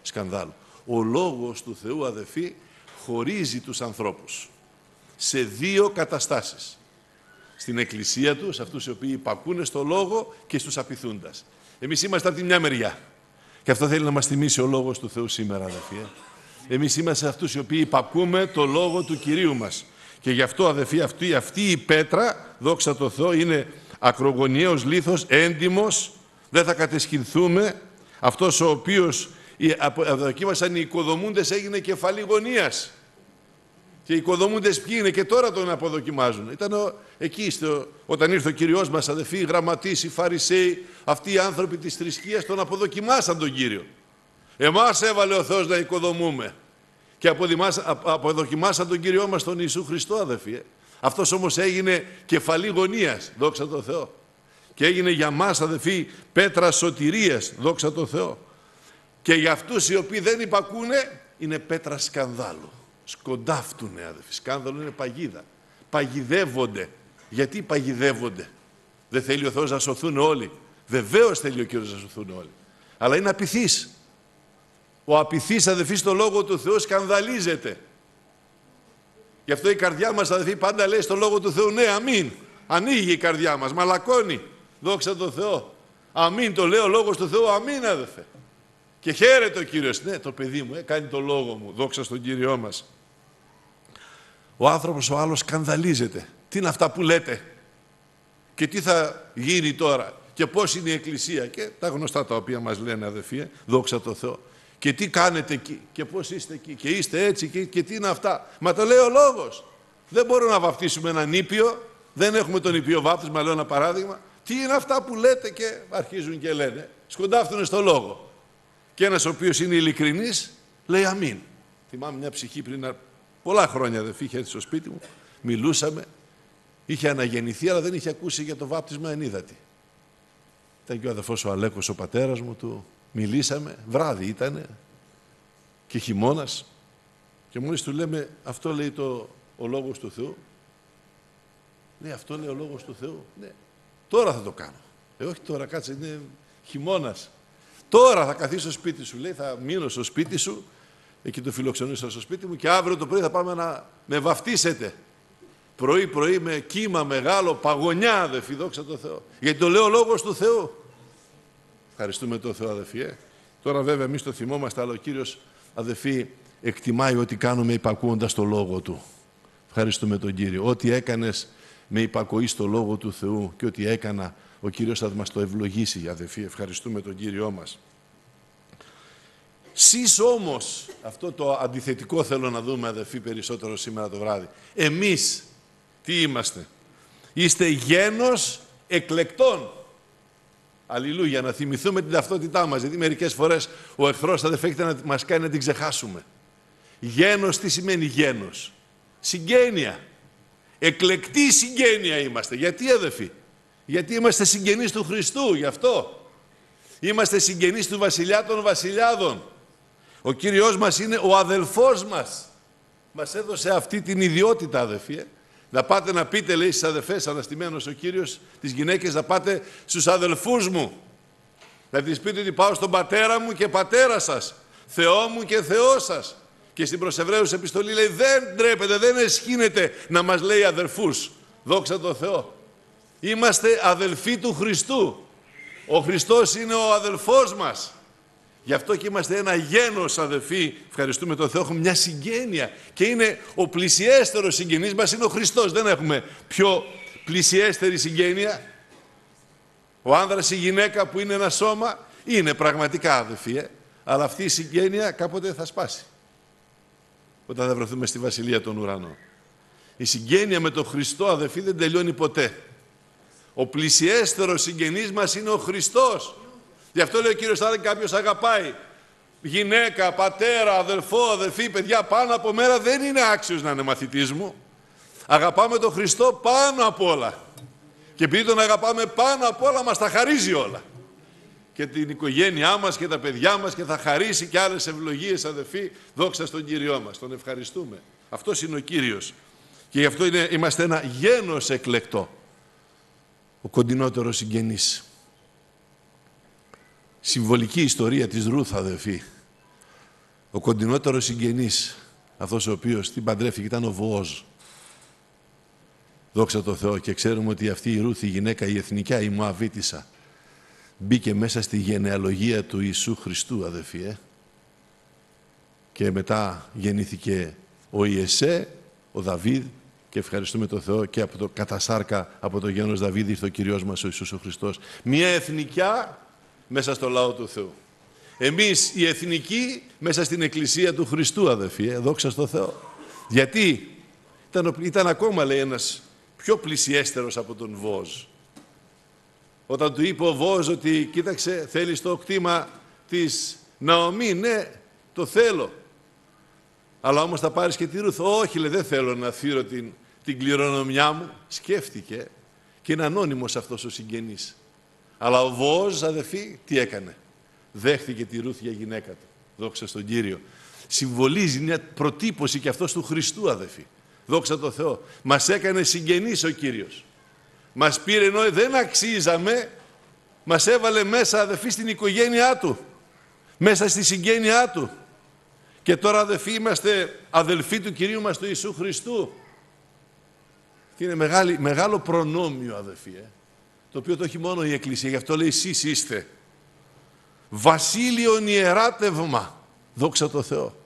σκανδάλου. Ο λόγος του Θεού αδεφή χωρίζει τους ανθρώπους σε δύο καταστάσεις στην εκκλησία τους, σε αυτούς οι οποίοι υπακούνε στο λόγο και στους απειθούντας. Εμείς είμαστε από τη μια μεριά. Και αυτό θέλει να μας θυμίσει ο λόγος του Θεού σήμερα, αδελφοί. Ε. Εμείς είμαστε αυτούς οι οποίοι υπακούμε το λόγο του Κυρίου μας. Και γι' αυτό, αδελφοί, αυτή, αυτή η πέτρα, δόξα τω Θεώ, είναι ακρογωνιαίος λίθος, έντιμος, δεν θα κατεσχυνθούμε. Αυτός ο οποίος δοκίμασαν οι οικοδομούντες έγινε κεφαλή γωνίας. Και οι οικοδομούντες ποιοι είναι και τώρα τον αποδοκιμάζουν. Ήταν ο, εκεί στο, όταν ήρθε ο κύριο μας, αδελφοί, οι γραμματείς, οι φαρισαίοι, αυτοί οι άνθρωποι της θρησκείας τον αποδοκιμάσαν τον κύριο. Εμάς έβαλε ο Θεός να οικοδομούμε. Και αποδοκιμάσαν τον κύριο μας τον Ιησού Χριστό, αδελφοί. Ε. Αυτός όμως έγινε κεφαλή γωνίας, δόξα τω Θεώ. Και έγινε για μας, αδελφοί, πέτρα σωτηρίας, δόξα τω Θεώ. Και για αυτούς οι οποίοι δεν υπακούνε, είναι πέτρα σκανδάλου σκοντάφτουνε αδελφοί. Σκάνδαλο είναι παγίδα. Παγιδεύονται. Γιατί παγιδεύονται; Δεν θέλει ο Θεός να σωθούν όλοι. Βεβαίως θέλει ο Κύριος να σωθούν όλοι. Αλλά είναι απειθής. Ο απειθής αδελφοί στο Λόγο του Θεού σκανδαλίζεται. Γι' αυτό η καρδιά μας αδελφοί πάντα λέει στο Λόγο του Θεού ναι αμήν. Ανοίγει η καρδιά μας, μαλακώνει. Δόξα τω Θεώ. Αμήν το λέω ο Λόγος του Θεού, αμήν αδελφέ. Και χαίρεται ο Κύριος. Ναι, το παιδί μου, ε, κάνει το λόγο μου. Δόξα στον Κύριό μας. Ο άνθρωπος ο άλλος σκανδαλίζεται. Τι είναι αυτά που λέτε; Και τι θα γίνει τώρα; Και πώς είναι η Εκκλησία; Και τα γνωστά τα οποία μας λένε αδελφοί. Δόξα τω Θεώ. Και τι κάνετε εκεί; Και πώς είστε εκεί; Και είστε έτσι. Και, και τι είναι αυτά; Μα το λέει ο λόγος. Δεν μπορούμε να βαφτίσουμε έναν ήπιο. Δεν έχουμε τον ήπιο βάπτισμα. Λέω ένα παράδειγμα. Τι είναι αυτά που λέτε και αρχίζουν και λένε. Σκοντάφτουν στο λόγο. Και ένας ο οποίος είναι ειλικρινής λέει αμήν. Θυμάμαι μια ψυχή πριν Πολλά χρόνια δεν είχε έρθει στο σπίτι μου, μιλούσαμε, είχε αναγεννηθεί αλλά δεν είχε ακούσει για το βάπτισμα ενίδατη. Ήταν και ο αδερφός ο Αλέκος, ο πατέρας μου του, μιλήσαμε, βράδυ ήτανε και χειμώνας. και μόλις του λέμε αυτό λέει το, ο Λόγος του Θεού. Λέει αυτό λέει ο Λόγος του Θεού. Ναι, τώρα θα το κάνω. Ε, όχι τώρα, κάτσε, είναι χειμώνας. Τώρα θα καθίσω στο σπίτι σου, λέει, θα μείνω στο σπίτι σου εκεί το φιλοξενούσα στο σπίτι μου και αύριο το πρωί θα πάμε να με βαφτίσετε. Πρωί-πρωί με κύμα μεγάλο, παγωνιά αδεφή, δόξα τω Θεώ. Γιατί το λέω λόγος του Θεού. Ευχαριστούμε τον Θεό αδεφή. Ε. Τώρα βέβαια εμείς το θυμόμαστε, αλλά ο Κύριος αδεφή εκτιμάει ό,τι κάνουμε υπακούοντας το Λόγο Του. Ευχαριστούμε τον Κύριο. Ό,τι έκανες με υπακοή στο Λόγο του Θεού και ό,τι έκανα, ο Κύριος θα μας το ευλογήσει, αδεφή. Ευχαριστούμε τον Κύριό μας. Σεις όμως, αυτό το αντιθετικό θέλω να δούμε αδερφοί περισσότερο σήμερα το βράδυ. Εμείς τι είμαστε; Είστε γένος εκλεκτών. Αλληλούια, να θυμηθούμε την ταυτότητά μας, γιατί μερικές φορές ο εχθρός θα δεφέκεται να μας κάνει να την ξεχάσουμε. Γένος τι σημαίνει γένος; Συγγένεια. Εκλεκτή συγγένεια είμαστε. Γιατί αδελφοί. Γιατί είμαστε συγγενείς του Χριστού, γι' αυτό. Είμαστε συγγενείς του βασιλιά των βασιλιάδων. Ο Κύριος μας είναι ο αδελφός μας. Μας έδωσε αυτή την ιδιότητα αδελφοί. Ε. Να πάτε να πείτε, λέει στις αδελφές, αναστημένος ο Κύριος, τις γυναίκες, να πάτε στους αδελφούς μου. Να τις πείτε ότι πάω στον πατέρα μου και πατέρα σας, Θεό μου και Θεό σας. Και στην προς Εβραίους επιστολή λέει δεν τρέπετε, δεν εσχύνεται να μας λέει αδελφούς. Δόξα τω Θεώ. Είμαστε αδελφοί του Χριστού. Ο Χριστός είναι ο αδελφός μας. Γι' αυτό και είμαστε ένα γένος αδελφοί. Ευχαριστούμε τον Θεό. Έχουμε μια συγγένεια. Και είναι ο πλησιέστερος συγγενής μας είναι ο Χριστός. Δεν έχουμε πιο πλησιέστερη συγγένεια. Ο άνδρας ή η γυναίκα που είναι ένα σώμα είναι πραγματικά αδελφοί. Ε; Αλλά αυτή η συγγένεια κάποτε θα σπάσει. Όταν θα βρεθούμε στη Βασιλεία των Ουρανών. Η συγγένεια με τον Χριστό αδελφοί δεν τελειώνει ποτέ. Ο πλησιέστερος συγγενής μας είναι ο Χριστός. Γι' αυτό λέει ο Κύριος, αν κάποιος αγαπάει γυναίκα, πατέρα, αδελφό, αδελφή, παιδιά πάνω από μέρα δεν είναι άξιος να είναι μαθητής μου. Αγαπάμε τον Χριστό πάνω απ' όλα. Και επειδή τον αγαπάμε πάνω απ' όλα μας τα χαρίζει όλα. Και την οικογένειά μας και τα παιδιά μας και θα χαρίσει και άλλες ευλογίες αδελφοί, δόξα στον Κύριό μας. Τον ευχαριστούμε. Αυτός είναι ο Κύριος. Και γι' αυτό είναι, είμαστε ένα γένος εκλεκτό ο κοντινότερος συγγενής. Συμβολική ιστορία της Ρούθ, αδελφοί. Ο κοντινότερος συγγενής, αυτός ο οποίος την παντρεύτηκε, ήταν ο Βοός. Δόξα τω Θεώ και ξέρουμε ότι αυτή η Ρούθ, η γυναίκα, η εθνικιά, η Μωαβίτισσα, μπήκε μέσα στη γενεαλογία του Ιησού Χριστού, αδελφοί. Ε. Και μετά γεννήθηκε ο Ιεσέ, ο Δαβίδ και ευχαριστούμε τον Θεό και από το κατασάρκα από το γένος Δαβίδ ήρθε ο Κυριός μας ο Ιησούς ο Χριστός. Μια εθνικιά μέσα στο λαό του Θεού. Εμείς οι εθνικοί μέσα στην εκκλησία του Χριστού αδελφοί, ε, δόξα στο Θεό. Γιατί ήταν, ήταν ακόμα λέει ένας πιο πλησιέστερος από τον Βόζ. Όταν του είπε ο Βόζ ότι κοίταξε θέλεις το κτήμα της Ναομή, ναι το θέλω. Αλλά όμως θα πάρεις και τη Ρούθ. Όχι λέει δεν θέλω να θύρω την την κληρονομιά μου, σκέφτηκε και είναι ανώνυμος αυτός ο συγγενής. Αλλά ο Βόζ, αδερφή, τι έκανε; Δέχτηκε τη Ρούθ για γυναίκα του. Δόξα στον Κύριο. Συμβολίζει μια προτύπωση και αυτός του Χριστού, αδερφή. Δόξα τω Θεώ. Μας έκανε συγγενής ο Κύριος. Μας πήρε ενώ δεν αξίζαμε, μας έβαλε μέσα αδερφή στην οικογένειά Του. Μέσα στη συγγένειά Του. Και τώρα αδερφοί είμαστε αδελφοί του Κυρίου μας του Ιησού Χριστού. Και είναι μεγάλη, μεγάλο προνόμιο, αδελφοί, ε, το οποίο το έχει μόνο η Εκκλησία. Γι' αυτό λέει εσείς είστε βασίλειον ιεράτευμα. Δόξα τω Θεώ.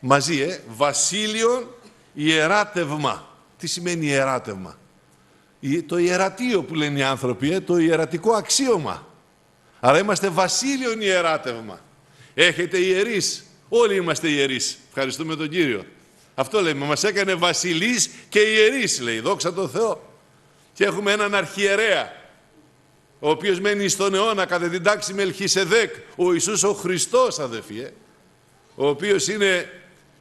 Μαζί, ε, βασίλειον ιεράτευμα. Τι σημαίνει ιεράτευμα; Το ιερατείο που λένε οι άνθρωποι, ε, το ιερατικό αξίωμα. Άρα είμαστε βασίλειον ιεράτευμα. Έχετε ιερείς. Όλοι είμαστε ιερείς. Ευχαριστούμε τον Κύριο. Αυτό λέμε, μας έκανε βασιλείς και ιερείς, λέει, δόξα τω Θεώ. Και έχουμε έναν αρχιερέα, ο οποίος μένει στον αιώνα κατά την τάξη Μελχισεδέκ, ο Ιησούς ο Χριστός, αδελφοί, ε, ο οποίος είναι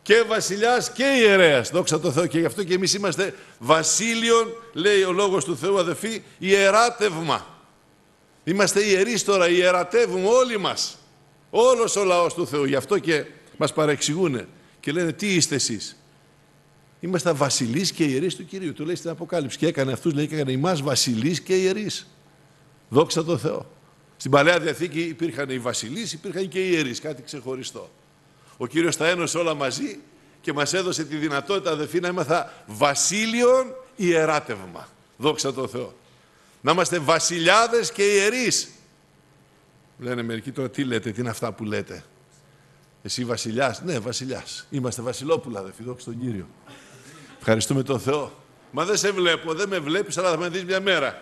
και βασιλιάς και ιερέας, δόξα τω Θεώ. Και γι' αυτό και εμείς είμαστε βασίλειον, λέει ο Λόγος του Θεού, αδελφοί, ιεράτευμα. Είμαστε ιερείς τώρα, ιερατεύουμε όλοι μας. Όλος ο λαός του Θεού. Γι' αυτό και μας παρεξηγούν και λένε τι είστε εσείς; Είμαστε βασιλείς και ιερείς του Κυρίου. Του λέει στην Αποκάλυψη. Και έκανε αυτούς, λέει και έκανε εμάς βασιλείς και ιερείς. Δόξα τω Θεώ. Στην Παλαιά Διαθήκη υπήρχαν οι βασιλείς, υπήρχαν και οι ιερείς, κάτι ξεχωριστό. Ο Κύριος τα ένωσε όλα μαζί και μας έδωσε τη δυνατότητα, αδελφοί, να είμαστε βασίλειον ιεράτευμα. Δόξα τω Θεώ. Να είμαστε βασιλιάδες και ιερείς. Λένε μερικοί τώρα τι λέτε, τι είναι αυτά που λέτε; Εσύ βασιλιάς; Ναι, βασιλιάς. Είμαστε βασιλόπουλα, αδελφοί, δόξα τον Κύριο. Ευχαριστούμε τον Θεό. Μα δεν σε βλέπω, δεν με βλέπεις, αλλά θα με δεις μια μέρα.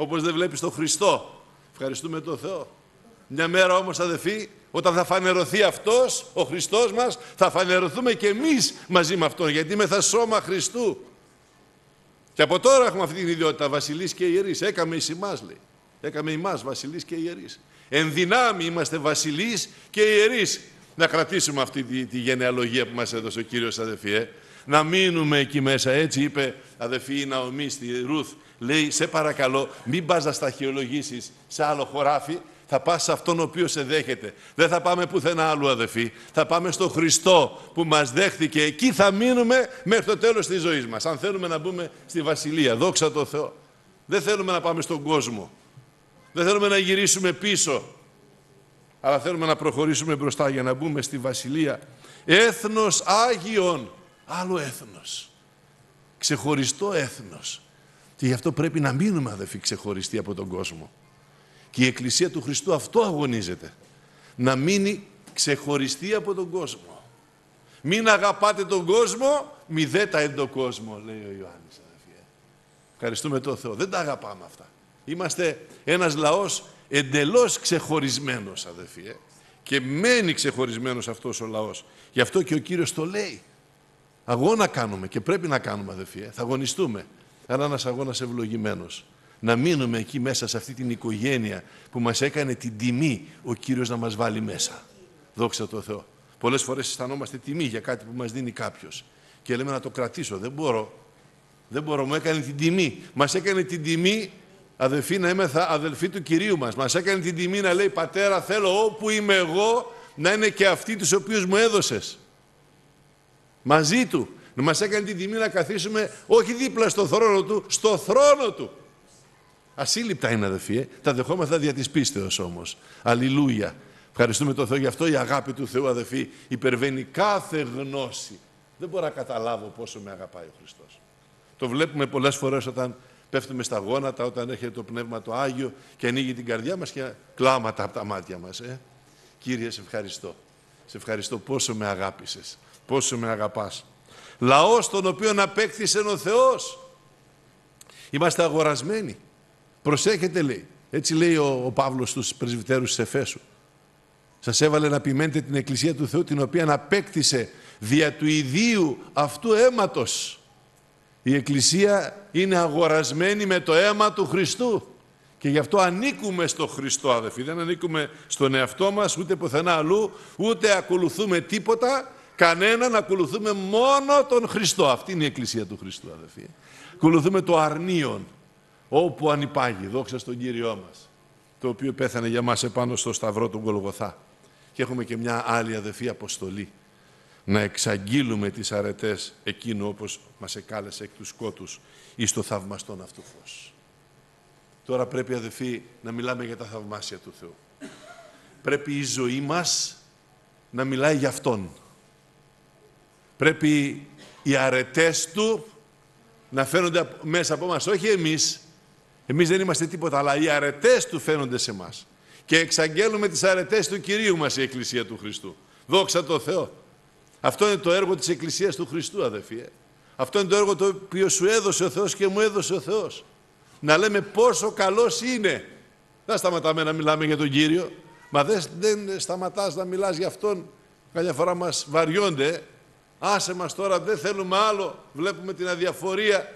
Όπως δεν βλέπεις τον Χριστό. Ευχαριστούμε τον Θεό. Μια μέρα όμως αδελφοί, όταν θα φανερωθεί Αυτός, ο Χριστός μας, θα φανερωθούμε και εμείς μαζί με Αυτόν, γιατί είμαι θα σώμα Χριστού. Και από τώρα έχουμε αυτή την ιδιότητα, βασιλείς και ιερείς. Έκαμε εις εμάς, λέει. Έκαμε εμάς βασιλείς και ιερείς. Εν δυνάμει είμαστε βασιλείς και ιερείς. Να κρατήσουμε αυτή τη, τη γενεαλογία που μας έδωσε ο Κύριος αδελφοί. Ε. Να μείνουμε εκεί μέσα. Έτσι είπε αδελφή η Ναομή στη Ρουθ. Λέει, σε παρακαλώ, μην πας να σταχυολογήσεις σε άλλο χωράφι, θα πας σε αυτόν ο οποίος σε δέχεται. Δεν θα πάμε πουθενά άλλου αδελφοί. Θα πάμε στο Χριστό που μας δέχτηκε. Εκεί θα μείνουμε μέχρι το τέλος της ζωής μας. Αν θέλουμε να μπούμε στη Βασιλεία. Δόξα τω Θεώ. Δεν θέλουμε να πάμε στον κόσμο. Δεν θέλουμε να γυρίσουμε πίσω. Αλλά θέλουμε να προχωρήσουμε μπροστά για να μπούμε στη Βασιλεία. Έθνος Άγιον. Άλλο έθνος. Ξεχωριστό έθνος. Και γι' αυτό πρέπει να μείνουμε αδελφοί ξεχωριστοί από τον κόσμο. Και η Εκκλησία του Χριστού αυτό αγωνίζεται. Να μείνει ξεχωριστή από τον κόσμο. Μην αγαπάτε τον κόσμο, μη δέτα εν τον κόσμο, λέει ο Ιωάννης. Αδελφοί. Ευχαριστούμε τον Θεό. Δεν τα αγαπάμε αυτά. Είμαστε ένας λαός εντελώς ξεχωρισμένος, αδελφοί. Ε. Και μένει ξεχωρισμένος αυτός ο λαός. Γι' αυτό και ο Κύριος το λέει. Αγώνα κάνουμε και πρέπει να κάνουμε, αδελφοί. Ε. Θα αγωνιστούμε. Αλλά ένας αγώνας ευλογημένος να μείνουμε εκεί μέσα σε αυτή την οικογένεια που μας έκανε την τιμή ο Κύριος να μας βάλει μέσα. Δόξα τω Θεώ. Πολλές φορές αισθανόμαστε τιμή για κάτι που μας δίνει κάποιος. Και λέμε να το κρατήσω. Δεν μπορώ. Δεν μπορώ. Μου έκανε την τιμή. Μας έκανε την τιμή αδελφοί να είμαι αδελφοί του Κυρίου μας. Μας έκανε την τιμή να λέει «Πατέρα θέλω όπου είμαι εγώ να είναι και αυτοί τους οποίους μου έδωσες». Μαζί Του. Να μας έκανε την τιμή να καθίσουμε όχι δίπλα στο θρόνο Του, στο θρόνο Του. Ασύλληπτα είναι αδελφοί, ε. τα δεχόμαστε δια της πίστεως όμως. Αλληλούια. Ευχαριστούμε τον Θεό γι' αυτό η αγάπη του Θεού αδελφοί υπερβαίνει κάθε γνώση. Δεν μπορώ να καταλάβω πόσο με αγαπάει ο Χριστός. Το βλέπουμε πολλές φορές όταν πέφτουμε στα γόνατα, όταν έρχεται το Πνεύμα το Άγιο και ανοίγει την καρδιά μας και κλάματα από τα μάτια μας. Ε. Κύριε, σε ευχαριστώ. Σε ευχαριστώ πόσο με αγάπησες, πόσο με αγαπάς. Λαός τον οποίο απέκτησε ο Θεός. Είμαστε αγορασμένοι. Προσέχετε λέει. Έτσι λέει ο, ο Παύλος στους πρεσβυτέρους της Εφέσου. Σας έβαλε να ποιμένετε την Εκκλησία του Θεού την οποία απέκτησε δια του ιδίου αυτού αίματος. Η Εκκλησία είναι αγορασμένη με το αίμα του Χριστού. Και γι' αυτό ανήκουμε στο Χριστό αδελφοί. Δεν ανήκουμε στον εαυτό μας ούτε πουθενά αλλού, ούτε ακολουθούμε τίποτα, κανέναν ακολουθούμε μόνο τον Χριστό. Αυτή είναι η Εκκλησία του Χριστού αδελφοί. Ακολουθούμε το αρνίον όπου ανυπάγει, δόξα στον Κύριό μας, το οποίο πέθανε για μας επάνω στο σταυρό του Γολγοθά. Και έχουμε και μια άλλη αδεφή αποστολή, να εξαγγείλουμε τις αρετές εκείνου όπως μας εκάλεσε εκ τους σκότους ή στο θαυμαστόν αυτού φως. Τώρα πρέπει αδεφή να μιλάμε για τα θαυμάσια του Θεού. Πρέπει η ζωή μας να μιλάει για Αυτόν. Πρέπει οι αρετές Του να φαίνονται μέσα από μας, όχι εμείς, εμείς δεν είμαστε τίποτα, αλλά οι αρετές του φαίνονται σε μας. Και εξαγγέλουμε τις αρετές του Κυρίου μας η Εκκλησία του Χριστού. Δόξα τω Θεώ. Αυτό είναι το έργο της Εκκλησίας του Χριστού, αδελφοί. Ε. Αυτό είναι το έργο το οποίο σου έδωσε ο Θεός και μου έδωσε ο Θεός. Να λέμε πόσο καλός είναι. Δεν σταματάμε να μιλάμε για τον Κύριο. Μα δεν, δεν σταματάς να μιλάς για Αυτόν. Καλιά φορά μας βαριώνται. Ε. Άσε μας τώρα, δεν θέλουμε άλλο. Βλέπουμε την αδιαφορία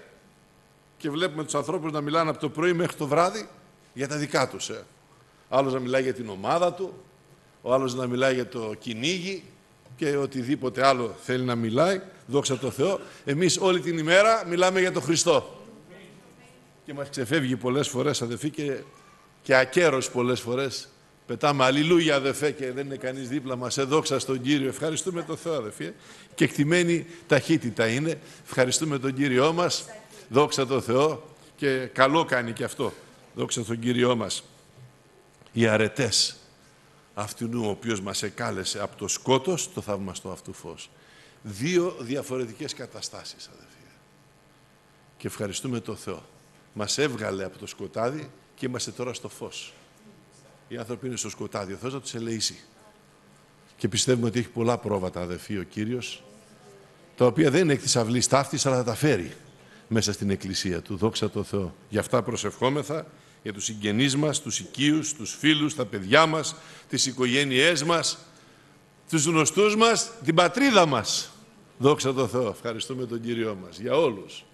και βλέπουμε τους ανθρώπους να μιλάνε από το πρωί μέχρι το βράδυ για τα δικά τους. Ε. Άλλος να μιλάει για την ομάδα του, ο άλλος να μιλάει για το κυνήγι και οτιδήποτε άλλο θέλει να μιλάει, δόξα τω Θεώ. Εμείς όλη την ημέρα μιλάμε για τον Χριστό. Και μας ξεφεύγει πολλές φορές αδεφή και, και ακέρος πολλές φορές. Πετάμε αλληλούια αδεφέ και δεν είναι κανείς δίπλα μας. Ε, δόξα στον Κύριο. Ευχαριστούμε τον Θεό αδεφή. Και εκτιμένη ταχύτητα είναι. Ευχαριστούμε τον Κύριό μας. Δόξα τω Θεώ και καλό κάνει και αυτό. Δόξα τον Κύριό μας. Οι αρετές αυτού ο οποίος μας εκάλεσε από το σκότος το θαυμαστό αυτού φως. Δύο διαφορετικές καταστάσεις αδελφοί. Και ευχαριστούμε τον Θεό. Μας έβγαλε από το σκοτάδι και είμαστε τώρα στο φως. Οι άνθρωποι είναι στο σκοτάδι. Ο Θεός να τους ελεήσει. Και πιστεύουμε ότι έχει πολλά πρόβατα αδελφοί ο Κύριος τα οποία δεν είναι εκ της αυλής ταύτης αλλά θα τα φέρει μέσα στην Εκκλησία Του. Δόξα τω Θεώ. Γι' αυτά προσευχόμεθα για τους συγγενείς μας, τους οικείους, τους φίλους, τα παιδιά μας, τις οικογένειές μας, τους γνωστούς μας, την πατρίδα μας. Δόξα τω Θεώ. Ευχαριστούμε τον Κύριό μας για όλους.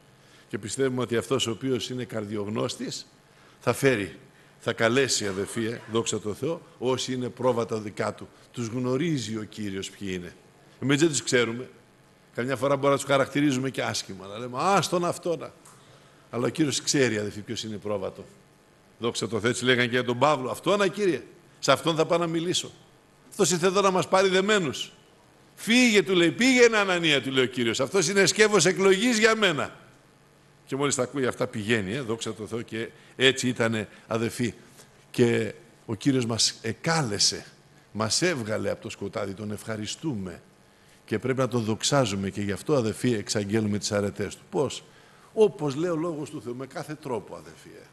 Και πιστεύουμε ότι αυτός ο οποίος είναι καρδιογνώστης θα φέρει θα καλέσει αδελφοί, ε, δόξα τω Θεώ, όσοι είναι πρόβατα δικά του. Τους γνωρίζει ο Κύριος ποιοι είναι. Εμείς δεν τους ξέρουμε. Καμιά φορά μπορεί να τους χαρακτηρίζουμε και άσχημα. Να λέμε, α, στον αυτόνα. Αλλά ο Κύριος ξέρει αδελφοί ποιος είναι πρόβατο. Δόξα τω Θεώ, έτσι λέγανε και για τον Παύλο. Αυτόνα Κύριε, σε αυτόν θα πάω να μιλήσω. Αυτός ήρθε εδώ να μας πάρει δεμένους. Φύγε, του λέει, πήγαινε Ανανία, του λέει ο Κύριος. Αυτός είναι σκεύος εκλογής για μένα. Και μόλις τα ακούει αυτά πηγαίνει, ε, δόξα τω Θεώ και έτσι ήταν αδελφοί. Και ο Κύριος μας εκάλεσε, μας έβγαλε από το σκοτάδι, τον ευχαριστούμε. Και πρέπει να τον δοξάζουμε και γι' αυτό αδελφοί εξαγγέλουμε τις αρετές του. Πώς; Όπως λέει ο Λόγος του Θεού, με κάθε τρόπο αδελφοί. Ε.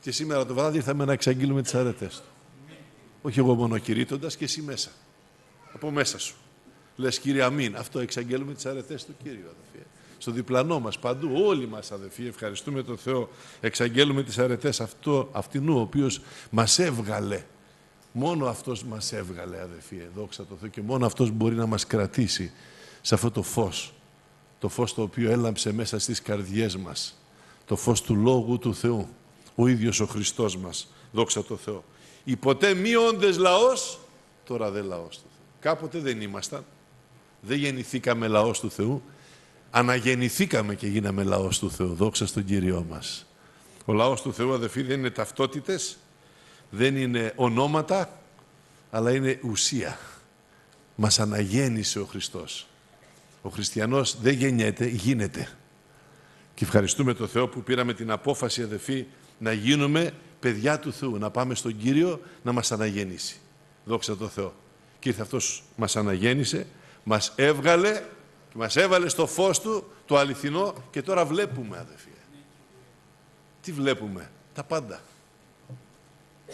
Και σήμερα το βράδυ ήρθαμε να εξαγγείλουμε τις αρετές του. Όχι εγώ μόνο κηρύττοντας και εσύ μέσα. Από μέσα σου. Λες Κύριε Αμήν. Αυτό εξαγγέλουμε τις αρετές του Κύριου αδελφοί στο διπλανό μας, παντού, όλοι μας αδελφοί, ευχαριστούμε τον Θεό, εξαγγέλουμε τις αρετές αυτό, αυτινού, ο οποίος μας έβγαλε. Μόνο Αυτός μας έβγαλε αδελφοί, δόξα τω Θεώ, και μόνο Αυτός μπορεί να μας κρατήσει σε αυτό το φως, το φως το οποίο έλαμψε μέσα στις καρδιές μας, το φως του Λόγου του Θεού, ο ίδιος ο Χριστός μας, δόξα τω Θεώ. Οι ποτέ μη όντες λαός, τώρα δεν λαός του Θεού. Κάποτε δεν ήμασταν, δεν γεννηθήκαμε λαός του Θεού, αναγεννηθήκαμε και γίναμε λαός του Θεού. Δόξα στον Κύριό μας. Ο λαός του Θεού, αδελφοί, δεν είναι ταυτότητες, δεν είναι ονόματα, αλλά είναι ουσία. Μας αναγέννησε ο Χριστός. Ο χριστιανός δεν γεννιέται, γίνεται. Και ευχαριστούμε τον Θεό που πήραμε την απόφαση, αδελφοί, να γίνουμε παιδιά του Θεού, να πάμε στον Κύριο να μας αναγεννήσει. Δόξα τω Θεώ. Και ήρθε αυτός μας αναγέννησε, μας έβγαλε και μας έβαλε στο φως του το αληθινό και τώρα βλέπουμε αδελφοί. Τι βλέπουμε, τα πάντα.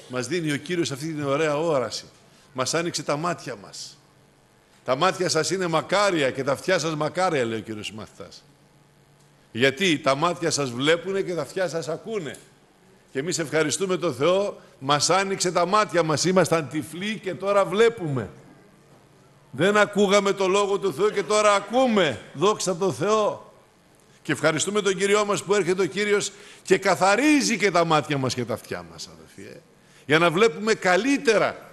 Μας δίνει ο Κύριος αυτή την ωραία όραση. Μας άνοιξε τα μάτια μας. Τα μάτια σας είναι μακάρια και τα αυτιά σας μακάρια, λέει ο Κύριος μαθητάς. Γιατί τα μάτια σας βλέπουν και τα αυτιά σας ακούνε. Και εμείς ευχαριστούμε τον Θεό, μας άνοιξε τα μάτια μας, ήμασταν τυφλοί και τώρα βλέπουμε. Δεν ακούγαμε το Λόγο του Θεού και τώρα ακούμε. Δόξα τω Θεώ. Και ευχαριστούμε τον Κύριό μας που έρχεται ο Κύριος και καθαρίζει και τα μάτια μας και τα αυτιά μας, αδελφοί. Ε. Για να βλέπουμε καλύτερα.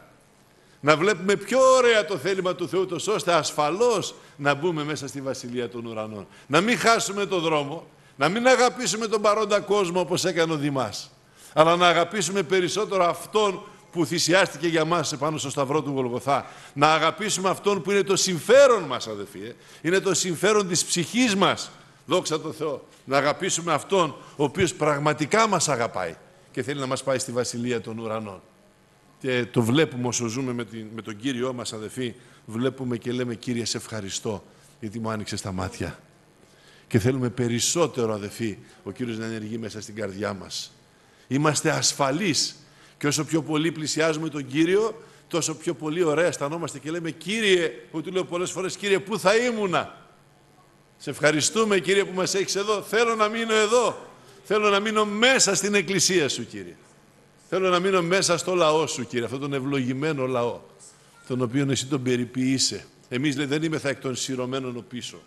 Να βλέπουμε πιο ωραία το θέλημα του Θεού, τόσο ώστε ασφαλώς να μπούμε μέσα στη Βασιλεία των Ουρανών. Να μην χάσουμε το δρόμο, να μην αγαπήσουμε τον παρόντα κόσμο όπως έκανε ο Δημάς, αλλά να αγαπήσουμε περισσότερο Αυτόν που θυσιάστηκε για μας επάνω στο σταυρό του Γολγοθά. Να αγαπήσουμε Αυτόν που είναι το συμφέρον μας, αδελφοί. Ε. Είναι το συμφέρον της ψυχής μας. Δόξα τω Θεώ. Να αγαπήσουμε Αυτόν ο οποίος πραγματικά μας αγαπάει και θέλει να μας πάει στη Βασιλεία των Ουρανών. Και το βλέπουμε όσο ζούμε με, την, με τον Κύριό μας, αδελφοί. Βλέπουμε και λέμε, Κύριε, σε ευχαριστώ γιατί μου άνοιξες τα μάτια. Και θέλουμε περισσότερο, αδελφοί, ο Κύριος να ενεργεί μέσα στην καρδιά μας. Είμαστε ασφαλείς και όσο πιο πολύ πλησιάζουμε τον Κύριο, τόσο πιο πολύ ωραία αισθανόμαστε και λέμε Κύριε, που του λέω πολλές φορές Κύριε, πού θα ήμουνα; Σε ευχαριστούμε Κύριε που μας έχεις εδώ. Θέλω να μείνω εδώ. Θέλω να μείνω μέσα στην εκκλησία Σου Κύριε. Θέλω να μείνω μέσα στο λαό Σου Κύριε, αυτόν τον ευλογημένο λαό, τον οποίο Εσύ τον περιποιείσαι. Εμείς λέει, δεν είμαι θα εκ των σειρωμένων πίσω,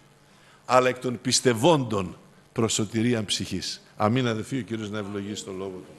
αλλά εκ των πιστευόντων προς σωτηρία ψυχής. Αμήν αδελφοί ο Κύριος να ευλογήσει το λόγο Του.